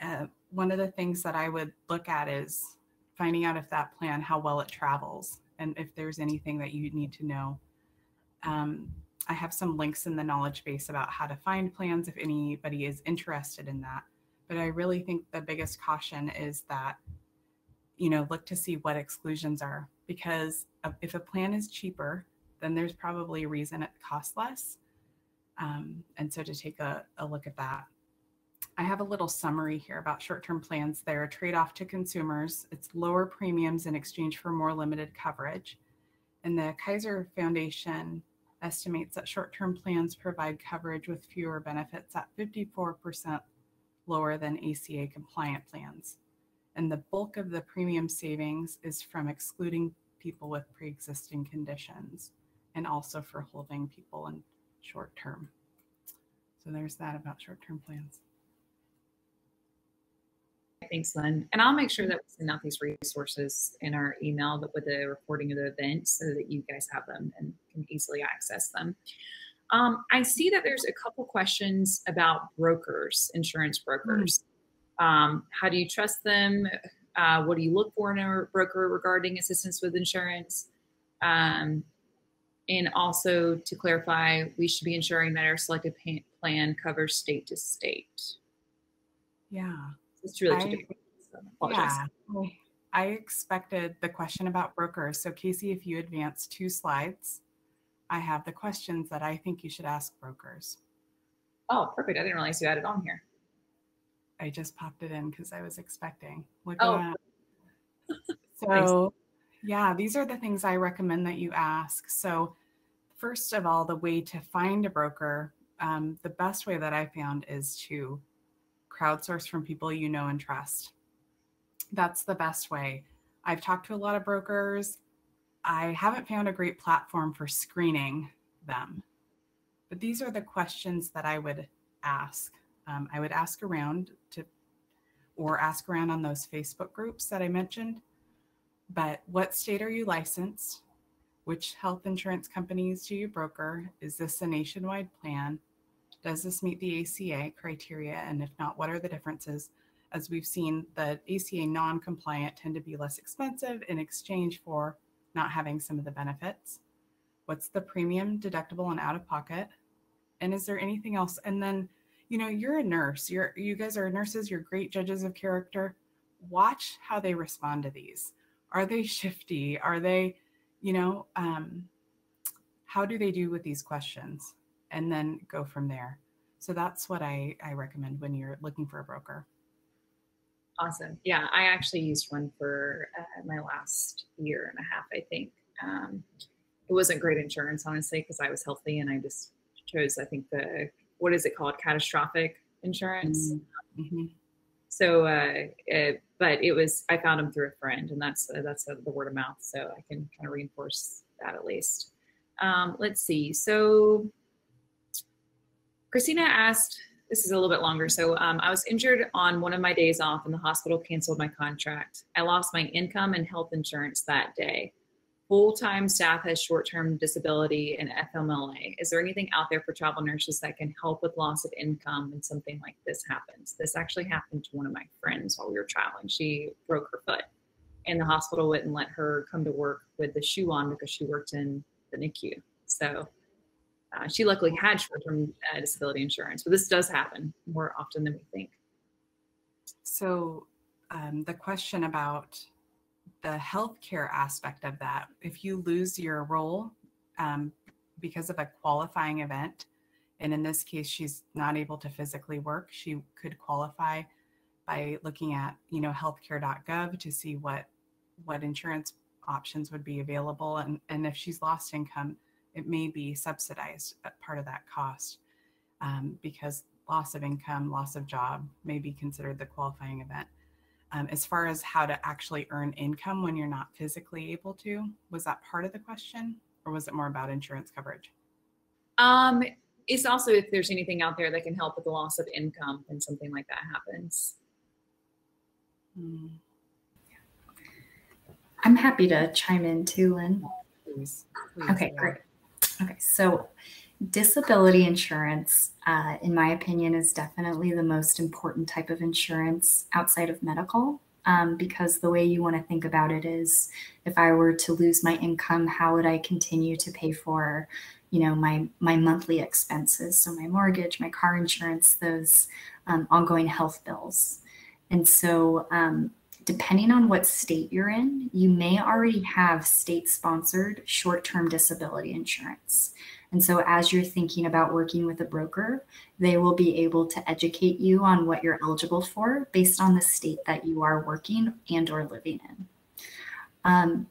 Uh, one of the things that i would look at is finding out if that plan how well it travels and if there's anything that you need to know um, I have some links in the knowledge base about how to find plans if anybody is interested in that. But I really think the biggest caution is that, you know, look to see what exclusions are because if a plan is cheaper, then there's probably a reason it costs less. Um, and so to take a, a look at that. I have a little summary here about short term plans. They're a trade off to consumers, it's lower premiums in exchange for more limited coverage. And the Kaiser Foundation estimates that short term plans provide coverage with fewer benefits at 54% lower than ACA compliant plans. And the bulk of the premium savings is from excluding people with pre existing conditions and also for holding people in short term. So there's that about short term plans. Thanks, Lynn. And I'll make sure that we send out these resources in our email but with the recording of the event so that you guys have them and can easily access them. Um, I see that there's a couple questions about brokers, insurance brokers. Um, how do you trust them? Uh, what do you look for in a broker regarding assistance with insurance? Um, and also to clarify, we should be ensuring that our selected plan covers state to state. Yeah. It's really I, so yeah. I expected the question about brokers. So Casey, if you advance two slides, I have the questions that I think you should ask brokers. Oh, perfect. I didn't realize you had it on here. I just popped it in because I was expecting. Look oh. so yeah, these are the things I recommend that you ask. So first of all, the way to find a broker, um, the best way that I found is to crowdsource from people you know and trust. That's the best way. I've talked to a lot of brokers. I haven't found a great platform for screening them. But these are the questions that I would ask. Um, I would ask around to, or ask around on those Facebook groups that I mentioned. But what state are you licensed? Which health insurance companies do you broker? Is this a nationwide plan? Does this meet the ACA criteria? And if not, what are the differences? As we've seen, the ACA non compliant tend to be less expensive in exchange for not having some of the benefits. what's the premium, deductible, and out of pocket? And is there anything else? And then, you know, you're a nurse. You're you guys are nurses. You're great judges of character. Watch how they respond to these. Are they shifty? Are they, you know, um, how do they do with these questions? And then go from there. So that's what I, I recommend when you're looking for a broker. Awesome. Yeah, I actually used one for uh, my last year and a half, I think. Um, it wasn't great insurance, honestly, because I was healthy and I just chose, I think, the what is it called? Catastrophic insurance. Mm-hmm. So, uh, it, but it was, I found them through a friend, and that's uh, that's the word of mouth. So I can kind of reinforce that at least. Um, let's see. So, Christina asked, this is a little bit longer. So um, I was injured on one of my days off, and the hospital canceled my contract. I lost my income and health insurance that day full-time staff has short-term disability and FMLA. Is there anything out there for travel nurses that can help with loss of income when something like this happens? This actually happened to one of my friends while we were traveling. She broke her foot and the hospital wouldn't let her come to work with the shoe on because she worked in the NICU. So uh, she luckily had short-term uh, disability insurance, but this does happen more often than we think. So um, the question about the healthcare aspect of that. If you lose your role um, because of a qualifying event, and in this case, she's not able to physically work, she could qualify by looking at you know healthcare.gov to see what what insurance options would be available, and and if she's lost income, it may be subsidized at part of that cost um, because loss of income, loss of job may be considered the qualifying event. Um, as far as how to actually earn income when you're not physically able to was that part of the question or was it more about insurance coverage? Um, it's also if there's anything out there that can help with the loss of income when something like that happens. Hmm. i'm happy to chime in too lynn. Please, please okay yeah. great okay so disability insurance, uh, in my opinion, is definitely the most important type of insurance outside of medical. Um, because the way you want to think about it is if I were to lose my income, how would I continue to pay for, you know, my my monthly expenses? So my mortgage, my car insurance, those um, ongoing health bills. And so um, depending on what state you're in, you may already have state sponsored short term disability insurance. And so, as you're thinking about working with a broker, they will be able to educate you on what you're eligible for based on the state that you are working and or living in. Um,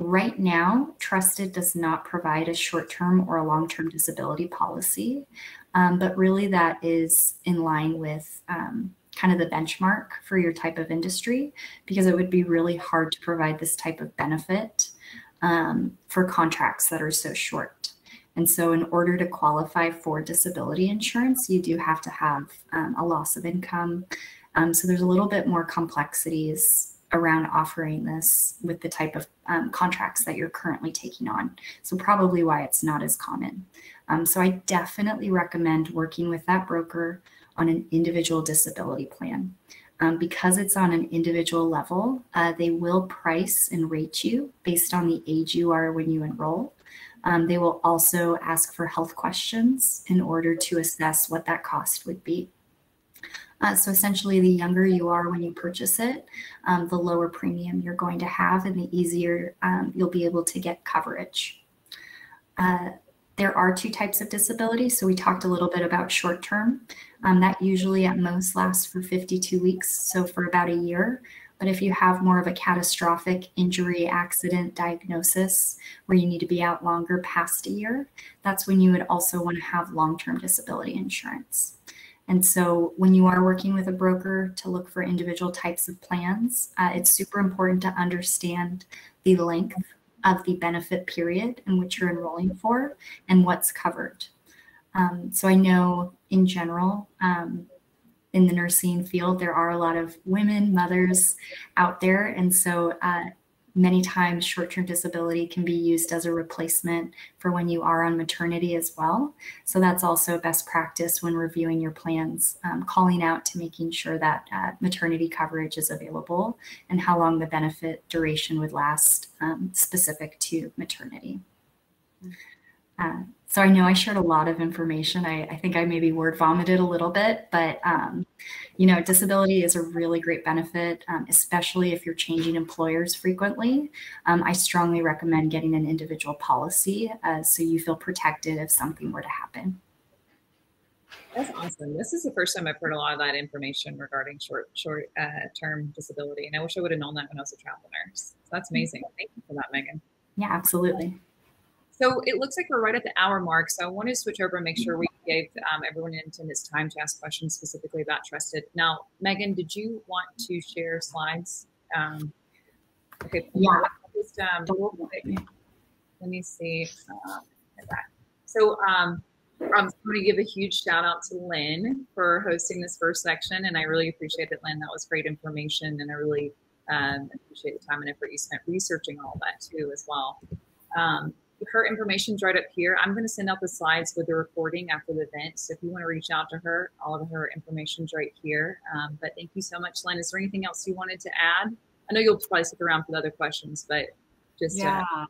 right now, Trusted does not provide a short-term or a long-term disability policy, um, but really that is in line with um, kind of the benchmark for your type of industry because it would be really hard to provide this type of benefit um, for contracts that are so short. And so, in order to qualify for disability insurance, you do have to have um, a loss of income. Um, so, there's a little bit more complexities around offering this with the type of um, contracts that you're currently taking on. So, probably why it's not as common. Um, so, I definitely recommend working with that broker on an individual disability plan. Um, because it's on an individual level, uh, they will price and rate you based on the age you are when you enroll. Um, they will also ask for health questions in order to assess what that cost would be. Uh, so essentially, the younger you are when you purchase it, um, the lower premium you're going to have, and the easier um, you'll be able to get coverage. Uh, there are two types of disability. So we talked a little bit about short term. Um, that usually at most lasts for 52 weeks, so for about a year. But if you have more of a catastrophic injury accident diagnosis where you need to be out longer past a year, that's when you would also want to have long term disability insurance. And so, when you are working with a broker to look for individual types of plans, uh, it's super important to understand the length of the benefit period in which you're enrolling for and what's covered. Um, so, I know in general, um, in the nursing field, there are a lot of women, mothers out there. And so uh, many times short term disability can be used as a replacement for when you are on maternity as well. So that's also best practice when reviewing your plans, um, calling out to making sure that uh, maternity coverage is available and how long the benefit duration would last um, specific to maternity. Uh, so I know I shared a lot of information. I, I think I maybe word vomited a little bit, but um, you know, disability is a really great benefit, um, especially if you're changing employers frequently. Um, I strongly recommend getting an individual policy uh, so you feel protected if something were to happen. That's awesome. This is the first time I've heard a lot of that information regarding short short uh, term disability, and I wish I would have known that when I was a travel nurse. So that's amazing. Thank you for that, Megan. Yeah, absolutely. So it looks like we're right at the hour mark. So I want to switch over and make sure we gave um, everyone in attendance time to ask questions specifically about trusted. Now, Megan, did you want to share slides? Um, okay. Yeah. Just, um, let me see. Uh, so um, I'm going to give a huge shout out to Lynn for hosting this first section, and I really appreciate it, Lynn. That was great information, and I really um, appreciate the time and effort you spent researching all that too, as well. Um, her information's right up here. I'm going to send out the slides with the recording after the event. So if you want to reach out to her, all of her information's right here. Um, but thank you so much, Lynn. Is there anything else you wanted to add? I know you'll probably stick around for the other questions, but just yeah, uh,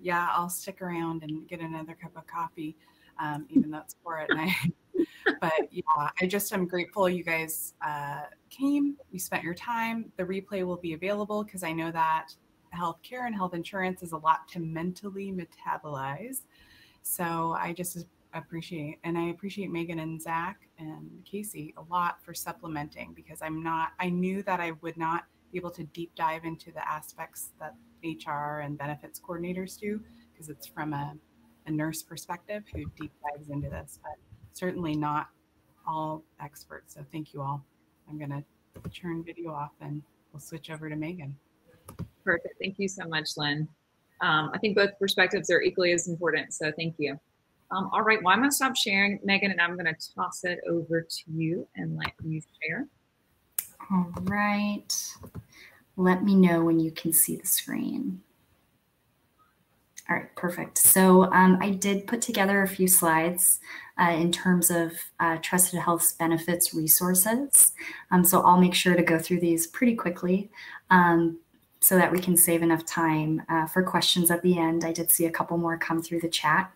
yeah, I'll stick around and get another cup of coffee, um, even though it's four at night. but yeah, I just am grateful you guys uh, came. You spent your time. The replay will be available because I know that healthcare and health insurance is a lot to mentally metabolize. So I just appreciate and I appreciate Megan and Zach and Casey a lot for supplementing because I'm not I knew that I would not be able to deep dive into the aspects that HR and benefits coordinators do because it's from a, a nurse perspective who deep dives into this, but certainly not all experts. So thank you all. I'm gonna turn video off and we'll switch over to Megan. Perfect. Thank you so much, Lynn. Um, I think both perspectives are equally as important. So thank you. Um, all right. Well, I'm going to stop sharing, Megan, and I'm going to toss it over to you and let you share. All right. Let me know when you can see the screen. All right, perfect. So um, I did put together a few slides uh, in terms of uh, Trusted Health's benefits resources. Um, so I'll make sure to go through these pretty quickly. Um, so that we can save enough time uh, for questions at the end. I did see a couple more come through the chat.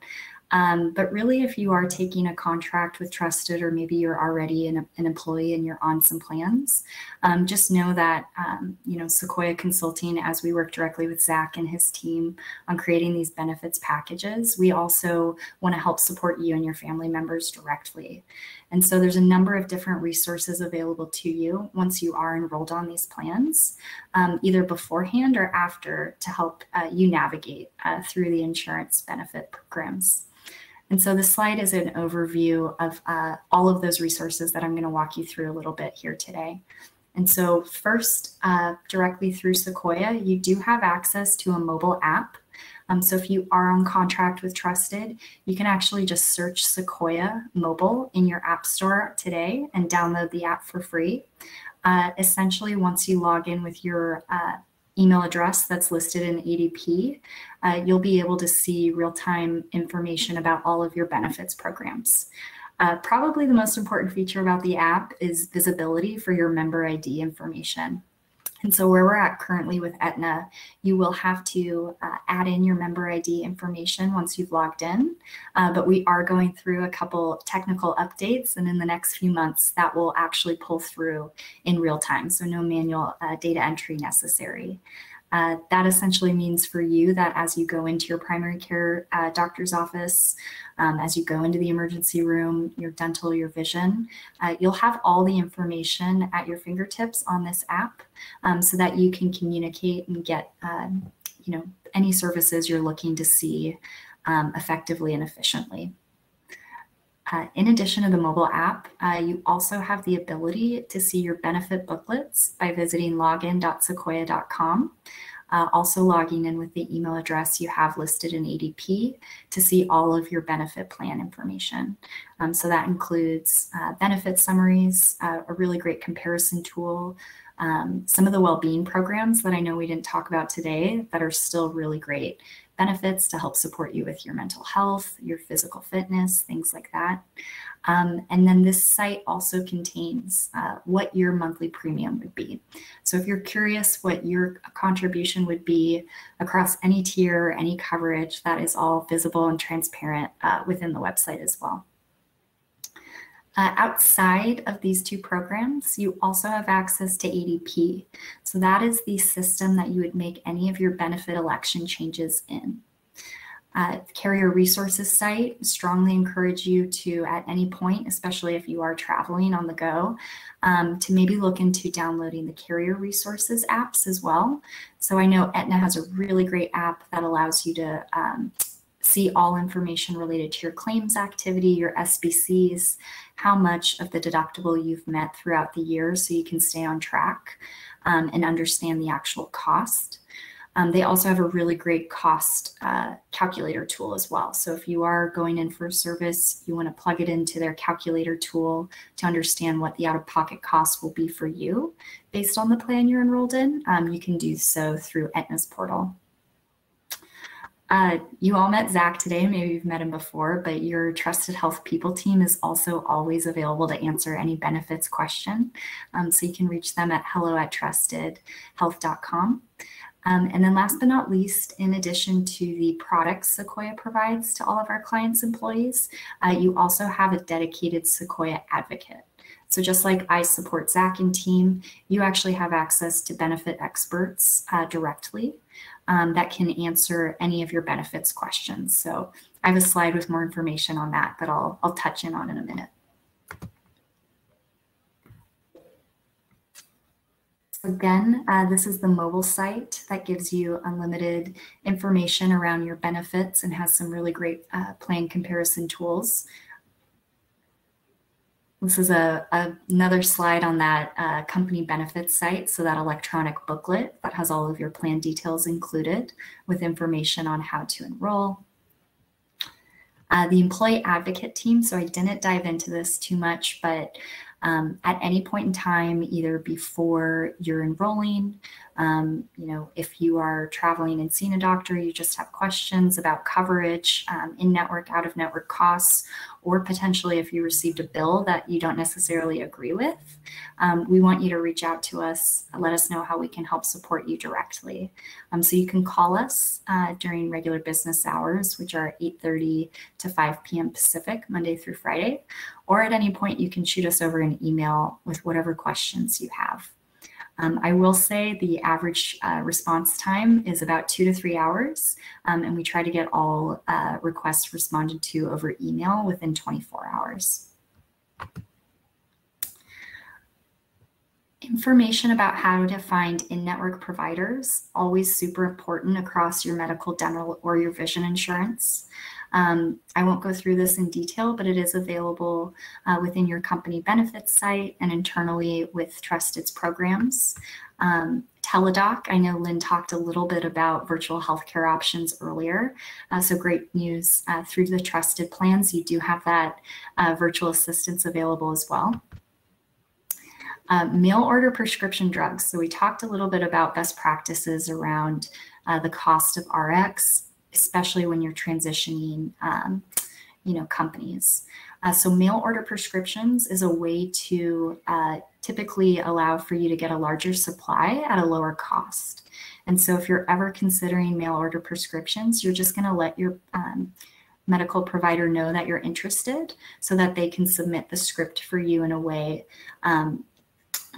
Um, but really, if you are taking a contract with Trusted, or maybe you're already an, an employee and you're on some plans, um, just know that um, you know Sequoia Consulting, as we work directly with Zach and his team on creating these benefits packages, we also want to help support you and your family members directly. And so there's a number of different resources available to you once you are enrolled on these plans, um, either beforehand or after to help uh, you navigate uh, through the insurance benefit programs. And so this slide is an overview of uh, all of those resources that I'm going to walk you through a little bit here today. And so first, uh, directly through Sequoia, you do have access to a mobile app um, so if you are on contract with Trusted, you can actually just search Sequoia Mobile in your app store today and download the app for free. Uh, essentially, once you log in with your uh, email address that's listed in ADP, uh, you'll be able to see real-time information about all of your benefits programs. Uh, probably the most important feature about the app is visibility for your member ID information. And so where we're at currently with Aetna, you will have to uh, add in your member ID information once you've logged in. Uh, but we are going through a couple technical updates and in the next few months that will actually pull through in real time. So no manual uh, data entry necessary. Uh, that essentially means for you that as you go into your primary care uh, doctor's office, um, as you go into the emergency room, your dental, your vision, uh, you'll have all the information at your fingertips on this app um, so that you can communicate and get, um, you know, any services you're looking to see um, effectively and efficiently. Uh, in addition to the mobile app, uh, you also have the ability to see your benefit booklets by visiting login.sequoia.com. Uh, also logging in with the email address you have listed in ADP to see all of your benefit plan information. Um, so that includes uh, benefit summaries, uh, a really great comparison tool, um, some of the well-being programs that I know we didn't talk about today that are still really great benefits to help support you with your mental health, your physical fitness, things like that. Um, and then this site also contains uh, what your monthly premium would be. So if you're curious what your contribution would be across any tier, any coverage, that is all visible and transparent uh, within the website as well. Uh, outside of these two programs, you also have access to ADP. So that is the system that you would make any of your benefit election changes in. Uh, carrier resources site strongly encourage you to at any point especially if you are traveling on the go um, to maybe look into downloading the carrier resources apps as well so i know Aetna has a really great app that allows you to um, see all information related to your claims activity your sbcs how much of the deductible you've met throughout the year so you can stay on track um, and understand the actual cost um, they also have a really great cost uh, calculator tool as well. So if you are going in for a service, you want to plug it into their calculator tool to understand what the out-of-pocket cost will be for you based on the plan you're enrolled in. Um, you can do so through Aetna's portal. Uh, you all met Zach today, maybe you've met him before, but your Trusted Health People team is also always available to answer any benefits question. Um, so you can reach them at hello at trustedhealth.com. Um, and then last but not least, in addition to the products Sequoia provides to all of our clients' employees, uh, you also have a dedicated Sequoia advocate. So just like I support Zach and team, you actually have access to benefit experts uh, directly um, that can answer any of your benefits questions. So I have a slide with more information on that that I'll, I'll touch in on in a minute. Again, uh, this is the mobile site that gives you unlimited information around your benefits and has some really great uh, plan comparison tools. This is a, a another slide on that uh, company benefits site, so that electronic booklet that has all of your plan details included with information on how to enroll. Uh, the employee advocate team, so I didn't dive into this too much, but um, at any point in time, either before you're enrolling, um, you know, if you are traveling and seeing a doctor, you just have questions about coverage, um, in network, out of network costs, or potentially if you received a bill that you don't necessarily agree with, um, we want you to reach out to us, let us know how we can help support you directly. Um, so you can call us uh, during regular business hours, which are 8.30 to 5 p.m. Pacific, Monday through Friday, or at any point you can shoot us over an email with whatever questions you have. Um, I will say the average uh, response time is about two to three hours, um, and we try to get all uh, requests responded to over email within 24 hours. Information about how to find in-network providers, always super important across your medical, dental, or your vision insurance. Um, I won't go through this in detail, but it is available uh, within your company benefits site and internally with Trusted's programs. Um, Teladoc, I know Lynn talked a little bit about virtual healthcare options earlier. Uh, so great news uh, through the trusted plans, you do have that uh, virtual assistance available as well. Uh, mail order prescription drugs. So we talked a little bit about best practices around uh, the cost of RX especially when you're transitioning, um, you know, companies. Uh, so mail order prescriptions is a way to uh, typically allow for you to get a larger supply at a lower cost. And so if you're ever considering mail order prescriptions, you're just going to let your um, medical provider know that you're interested so that they can submit the script for you in a way um,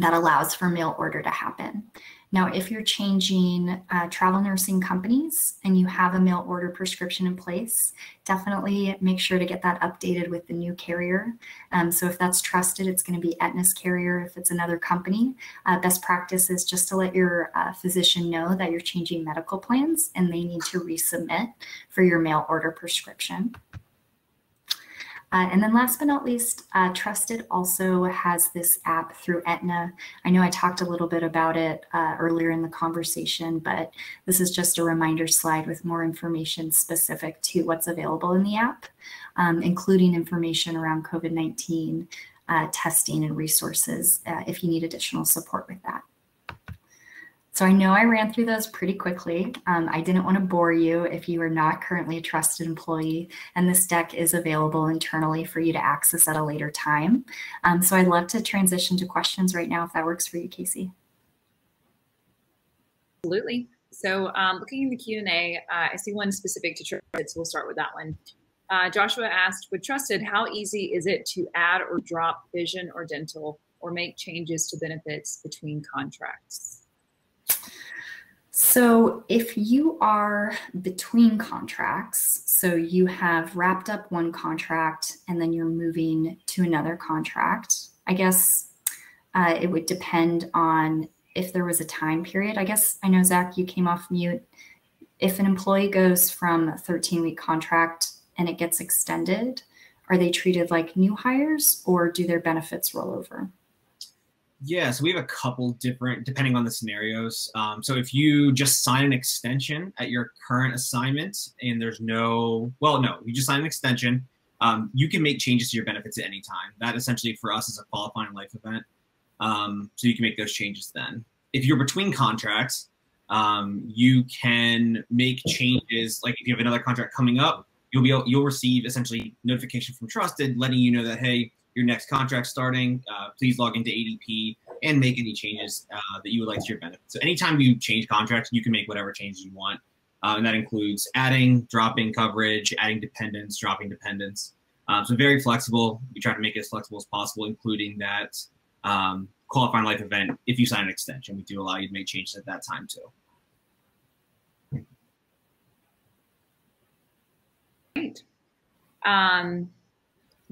that allows for mail order to happen. Now, if you're changing uh, travel nursing companies and you have a mail order prescription in place, definitely make sure to get that updated with the new carrier. Um, so if that's trusted, it's going to be Aetna's carrier. If it's another company, uh, best practice is just to let your uh, physician know that you're changing medical plans and they need to resubmit for your mail order prescription. Uh, and then last but not least, uh, Trusted also has this app through Aetna. I know I talked a little bit about it uh, earlier in the conversation, but this is just a reminder slide with more information specific to what's available in the app, um, including information around COVID-19 uh, testing and resources uh, if you need additional support with that. So I know I ran through those pretty quickly. Um, I didn't want to bore you if you are not currently a trusted employee, and this deck is available internally for you to access at a later time. Um, so I'd love to transition to questions right now if that works for you, Casey. Absolutely. So um, looking in the Q&A, uh, I see one specific to Trusted, so we'll start with that one. Uh, Joshua asked, with Trusted, how easy is it to add or drop vision or dental or make changes to benefits between contracts? So if you are between contracts, so you have wrapped up one contract and then you're moving to another contract, I guess uh, it would depend on if there was a time period. I guess I know, Zach, you came off mute. If an employee goes from a 13 week contract and it gets extended, are they treated like new hires or do their benefits roll over? Yeah, so we have a couple different, depending on the scenarios. Um, so if you just sign an extension at your current assignment and there's no, well, no, you just sign an extension, um, you can make changes to your benefits at any time. That essentially for us is a qualifying life event. Um, so you can make those changes then. If you're between contracts, um, you can make changes. Like if you have another contract coming up, you'll be able, you'll receive essentially notification from Trusted letting you know that hey, your next contract starting, uh, please log into ADP and make any changes uh, that you would like to your benefit. So anytime you change contracts, you can make whatever changes you want. Uh, and that includes adding, dropping coverage, adding dependents, dropping dependents. Um, so very flexible. We try to make it as flexible as possible, including that um, qualifying life event. If you sign an extension, we do allow you to make changes at that time too. Great. Um,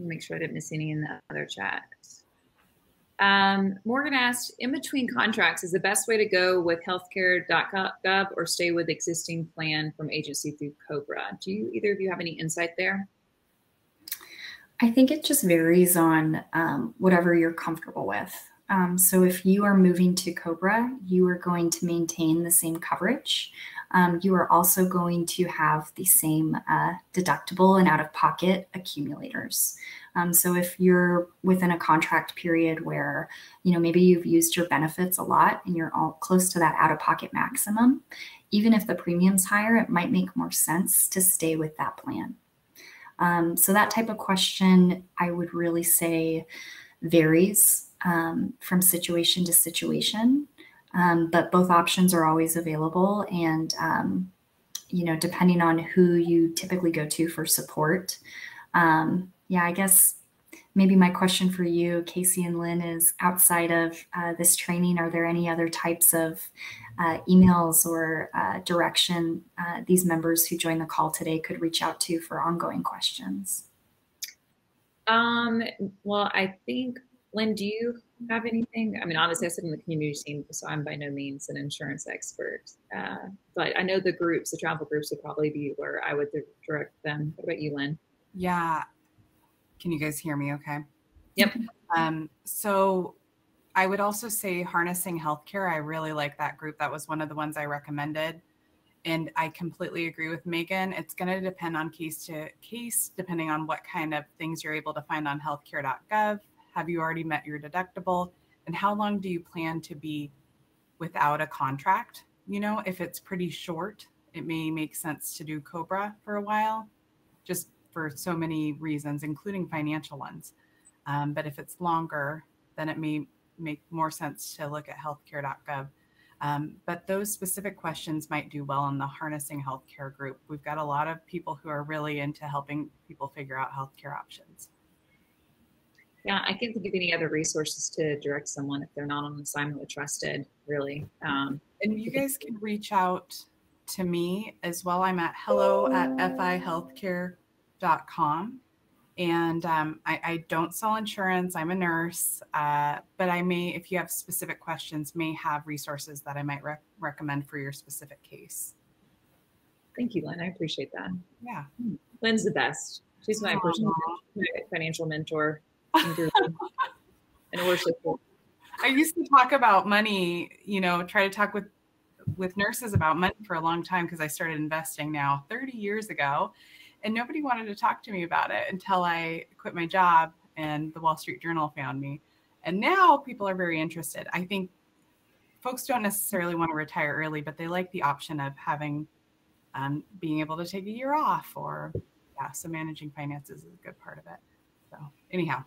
make sure I didn't miss any in the other chat. Um, Morgan asked, in between contracts, is the best way to go with healthcare.gov or stay with existing plan from agency through COBRA? Do you either of you have any insight there? I think it just varies on um, whatever you're comfortable with. Um, so if you are moving to COBRA, you are going to maintain the same coverage. Um, you are also going to have the same uh, deductible and out of pocket accumulators. Um, so if you're within a contract period where, you know, maybe you've used your benefits a lot and you're all close to that out of pocket maximum, even if the premium's higher, it might make more sense to stay with that plan. Um, so that type of question, I would really say varies um, from situation to situation. Um, but both options are always available. And, um, you know, depending on who you typically go to for support. Um, yeah, I guess maybe my question for you, Casey and Lynn, is outside of uh, this training, are there any other types of uh, emails or uh, direction uh, these members who join the call today could reach out to for ongoing questions? Um, well, I think, Lynn, do you have anything? I mean, obviously, I sit in the community team, so I'm by no means an insurance expert. Uh, but I know the groups, the travel groups, would probably be where I would direct them. What about you, Lynn? Yeah. Can you guys hear me? Okay. Yep. Um, so I would also say harnessing healthcare. I really like that group. That was one of the ones I recommended. And I completely agree with Megan. It's going to depend on case to case, depending on what kind of things you're able to find on healthcare.gov have you already met your deductible? And how long do you plan to be without a contract? You know, if it's pretty short, it may make sense to do Cobra for a while, just for so many reasons, including financial ones. Um, but if it's longer, then it may make more sense to look at healthcare.gov. Um, but those specific questions might do well in the Harnessing Healthcare group. We've got a lot of people who are really into helping people figure out healthcare options. Yeah, I can't think of any other resources to direct someone if they're not on assignment with Trusted, really. Um, and you guys can reach out to me as well. I'm at hello at fihealthcare.com. And um, I, I, don't sell insurance. I'm a nurse, uh, but I may, if you have specific questions, may have resources that I might rec- recommend for your specific case. Thank you, Lynn. I appreciate that. Yeah. Lynn's the best. She's my Aww. personal financial mentor and worshipful. I used to talk about money, you know, try to talk with with nurses about money for a long time because I started investing now 30 years ago and nobody wanted to talk to me about it until I quit my job and the Wall Street Journal found me. And now people are very interested. I think folks don't necessarily want to retire early, but they like the option of having um, being able to take a year off or yeah, so managing finances is a good part of it. So anyhow,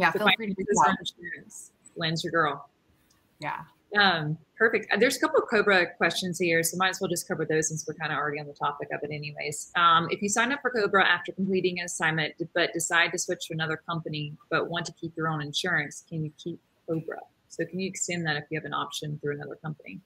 yeah, so feel free to do insurance. Lynn's your girl. Yeah. Um, perfect. Uh, there's a couple of Cobra questions here, so might as well just cover those since we're kind of already on the topic of it anyways. Um, if you sign up for Cobra after completing an assignment, but decide to switch to another company, but want to keep your own insurance, can you keep Cobra? So can you extend that if you have an option through another company?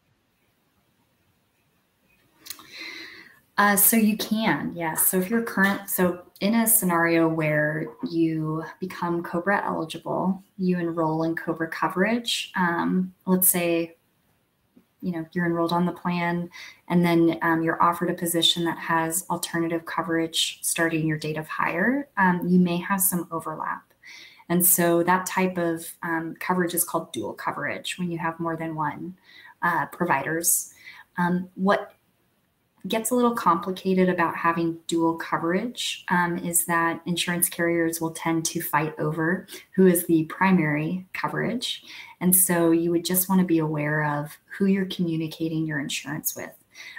Uh, so you can, yes. So if you're current, so in a scenario where you become COBRA eligible, you enroll in COBRA coverage. Um, let's say, you know, you're enrolled on the plan, and then um, you're offered a position that has alternative coverage starting your date of hire. Um, you may have some overlap. And so that type of um, coverage is called dual coverage when you have more than one uh, providers. Um, what gets a little complicated about having dual coverage um, is that insurance carriers will tend to fight over who is the primary coverage. And so you would just want to be aware of who you're communicating your insurance with.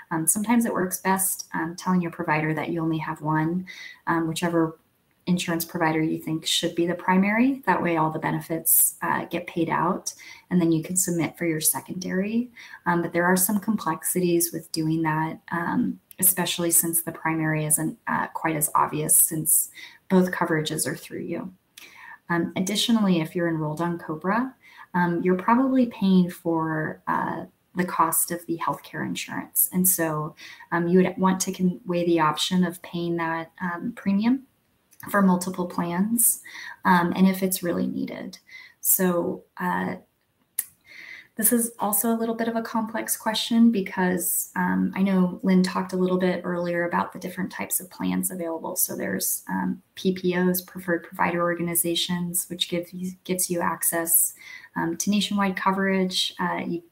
Um, sometimes it works best um, telling your provider that you only have one, um, whichever insurance provider you think should be the primary. That way, all the benefits uh, get paid out, and then you can submit for your secondary. Um, but there are some complexities with doing that, um, especially since the primary isn't uh, quite as obvious since both coverages are through you. Um, additionally, if you're enrolled on COBRA, um, you're probably paying for uh, the cost of the healthcare insurance. And so um, you would want to weigh the option of paying that um, premium for multiple plans um, and if it's really needed. So uh, this is also a little bit of a complex question because um, I know Lynn talked a little bit earlier about the different types of plans available. So there's um, PPOs, preferred provider organizations, which gives you, gives you access um, to nationwide coverage. Uh, you,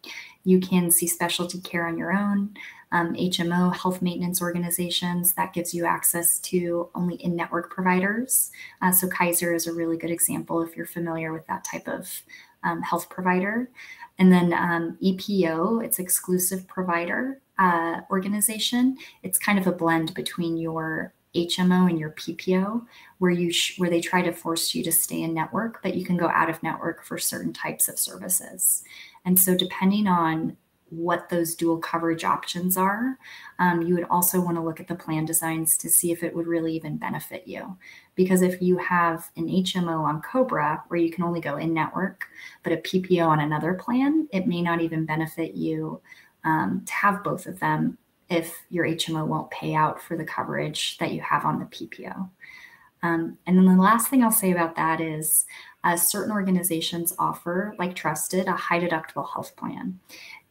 you can see specialty care on your own um, HMO, health maintenance organizations. That gives you access to only in network providers. Uh, so, Kaiser is a really good example if you're familiar with that type of um, health provider. And then um, EPO, it's exclusive provider uh, organization. It's kind of a blend between your HMO and your PPO, where you where they try to force you to stay in network, but you can go out of network for certain types of services. And so, depending on what those dual coverage options are. Um, you would also want to look at the plan designs to see if it would really even benefit you. Because if you have an HMO on Cobra where you can only go in network, but a PPO on another plan, it may not even benefit you um, to have both of them if your HMO won't pay out for the coverage that you have on the PPO. Um, and then the last thing I'll say about that is uh, certain organizations offer, like Trusted, a high deductible health plan.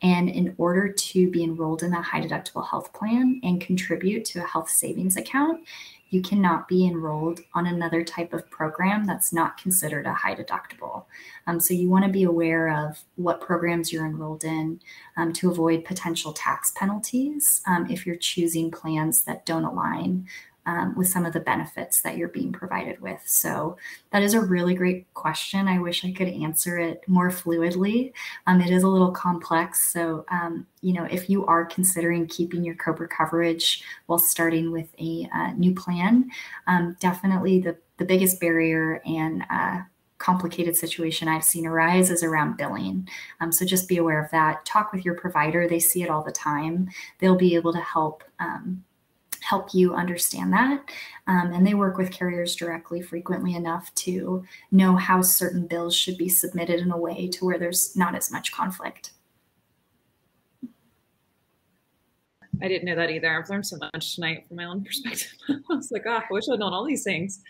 And in order to be enrolled in that high deductible health plan and contribute to a health savings account, you cannot be enrolled on another type of program that's not considered a high deductible. Um, so you want to be aware of what programs you're enrolled in um, to avoid potential tax penalties um, if you're choosing plans that don't align um, with some of the benefits that you're being provided with. So that is a really great question. I wish I could answer it more fluidly. Um, it is a little complex. So, um, you know, if you are considering keeping your COBRA coverage while starting with a uh, new plan, um, definitely the, the biggest barrier and uh, complicated situation I've seen arise is around billing. Um, so just be aware of that. Talk with your provider. They see it all the time. They'll be able to help um, help you understand that. Um, and they work with carriers directly frequently enough to know how certain bills should be submitted in a way to where there's not as much conflict. I didn't know that either. I've learned so much tonight from my own perspective. I was like, oh, I wish I'd known all these things.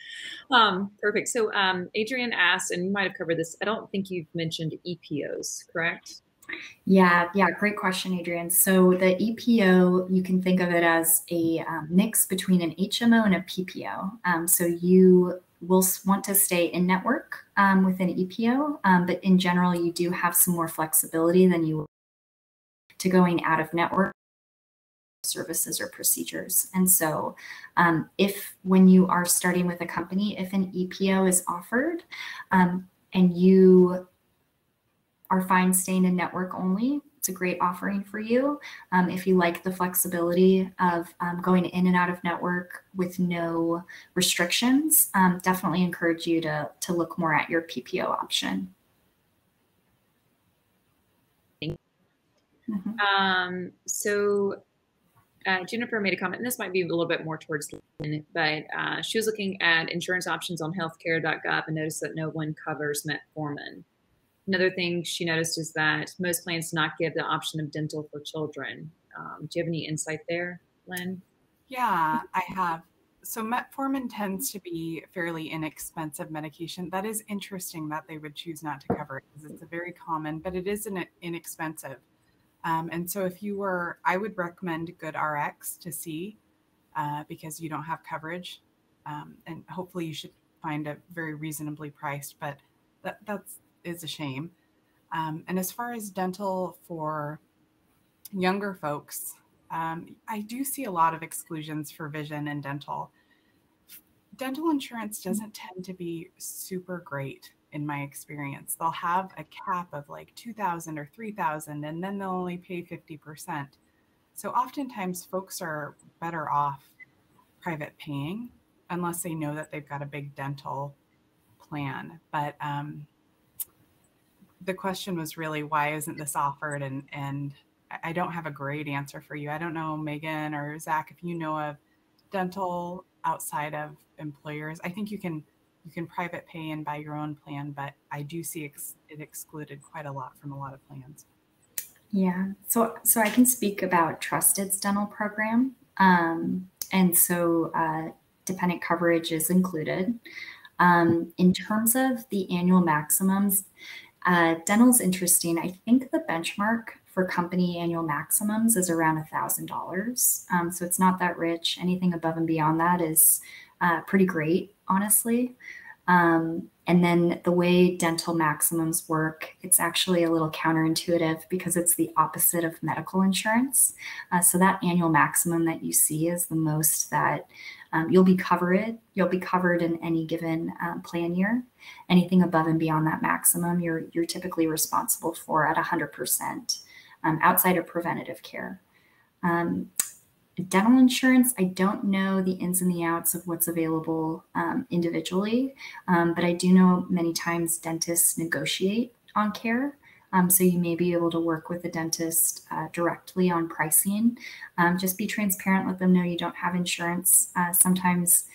Um, perfect. So um, Adrian asked, and you might have covered this. I don't think you've mentioned EPOs, correct? Yeah, yeah, great question, Adrian. So the EPO, you can think of it as a um, mix between an HMO and a PPO. Um, so you will want to stay in network um, with an EPO, um, but in general, you do have some more flexibility than you to going out of network services or procedures. And so, um, if when you are starting with a company, if an EPO is offered um, and you are fine staying in network only. It's a great offering for you. Um, if you like the flexibility of um, going in and out of network with no restrictions, um, definitely encourage you to, to look more at your PPO option. Mm-hmm. Um, so uh, Jennifer made a comment, and this might be a little bit more towards Lynn, but uh, she was looking at insurance options on healthcare.gov and noticed that no one covers metformin. Another thing she noticed is that most plans do not give the option of dental for children. Um, do you have any insight there, Lynn? Yeah, I have. So metformin tends to be fairly inexpensive medication. That is interesting that they would choose not to cover it because it's a very common, but it is an inexpensive. Um, and so if you were, I would recommend GoodRx to see uh, because you don't have coverage. Um, and hopefully you should find a very reasonably priced, but that that's is a shame. Um, and as far as dental for younger folks, um, I do see a lot of exclusions for vision and dental. Dental insurance doesn't tend to be super great in my experience. They'll have a cap of like 2000 or 3000 and then they'll only pay 50%. So oftentimes folks are better off private paying unless they know that they've got a big dental plan. But um, the question was really why isn't this offered and and I don't have a great answer for you. I don't know Megan or Zach if you know of dental outside of employers. I think you can you can private pay and buy your own plan, but I do see ex- it excluded quite a lot from a lot of plans. Yeah, so so I can speak about Trusted's dental program, um, and so uh, dependent coverage is included. Um, in terms of the annual maximums, uh, dental is interesting. I think the benchmark for company annual maximums is around a thousand um, dollars. So it's not that rich. Anything above and beyond that is uh, pretty great, honestly. Um, and then the way dental maximums work, it's actually a little counterintuitive because it's the opposite of medical insurance. Uh, so that annual maximum that you see is the most that um, you'll be covered. You'll be covered in any given um, plan year. Anything above and beyond that maximum, you're you're typically responsible for at 100% um, outside of preventative care. Um, dental insurance, I don't know the ins and the outs of what's available um, individually, um, but I do know many times dentists negotiate on care. Um, so you may be able to work with the dentist uh, directly on pricing. Um, just be transparent, let them know you don't have insurance. Uh, sometimes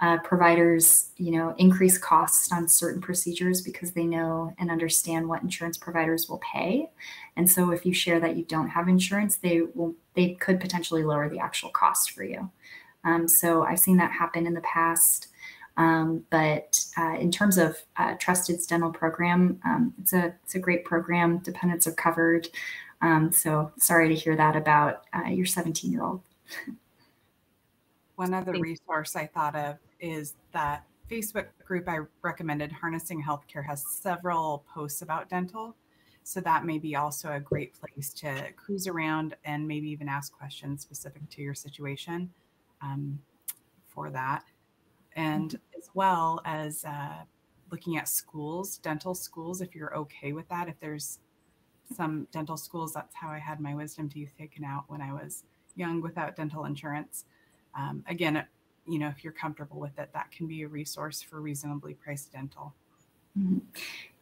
uh, providers, you know, increase costs on certain procedures because they know and understand what insurance providers will pay. And so if you share that you don't have insurance, they will they could potentially lower the actual cost for you. Um, so I've seen that happen in the past. Um, but uh, in terms of uh, Trusted's dental program, um, it's a it's a great program. Dependents are covered. Um, so sorry to hear that about uh, your 17 year old. One other resource I thought of is that Facebook group I recommended, Harnessing Healthcare, has several posts about dental. So that may be also a great place to cruise around and maybe even ask questions specific to your situation um, for that and mm-hmm. as well as uh, looking at schools, dental schools, if you're okay with that. If there's some dental schools, that's how I had my wisdom teeth taken out when I was young without dental insurance. Um, again, you know, if you're comfortable with it, that can be a resource for reasonably priced dental. Mm-hmm.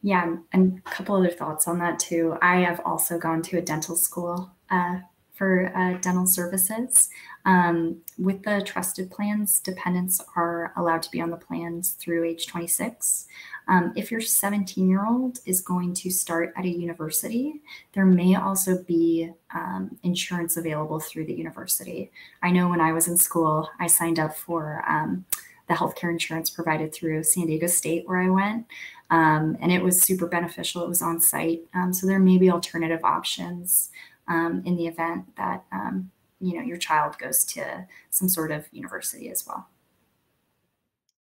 Yeah, and a couple other thoughts on that too. I have also gone to a dental school uh, for uh, dental services. Um, with the trusted plans, dependents are allowed to be on the plans through age 26. Um, if your 17 year old is going to start at a university, there may also be um, insurance available through the university. I know when I was in school, I signed up for um, the healthcare insurance provided through San Diego State, where I went. Um, and it was super beneficial. It was on site. Um, so there may be alternative options um, in the event that um, you know your child goes to some sort of university as well.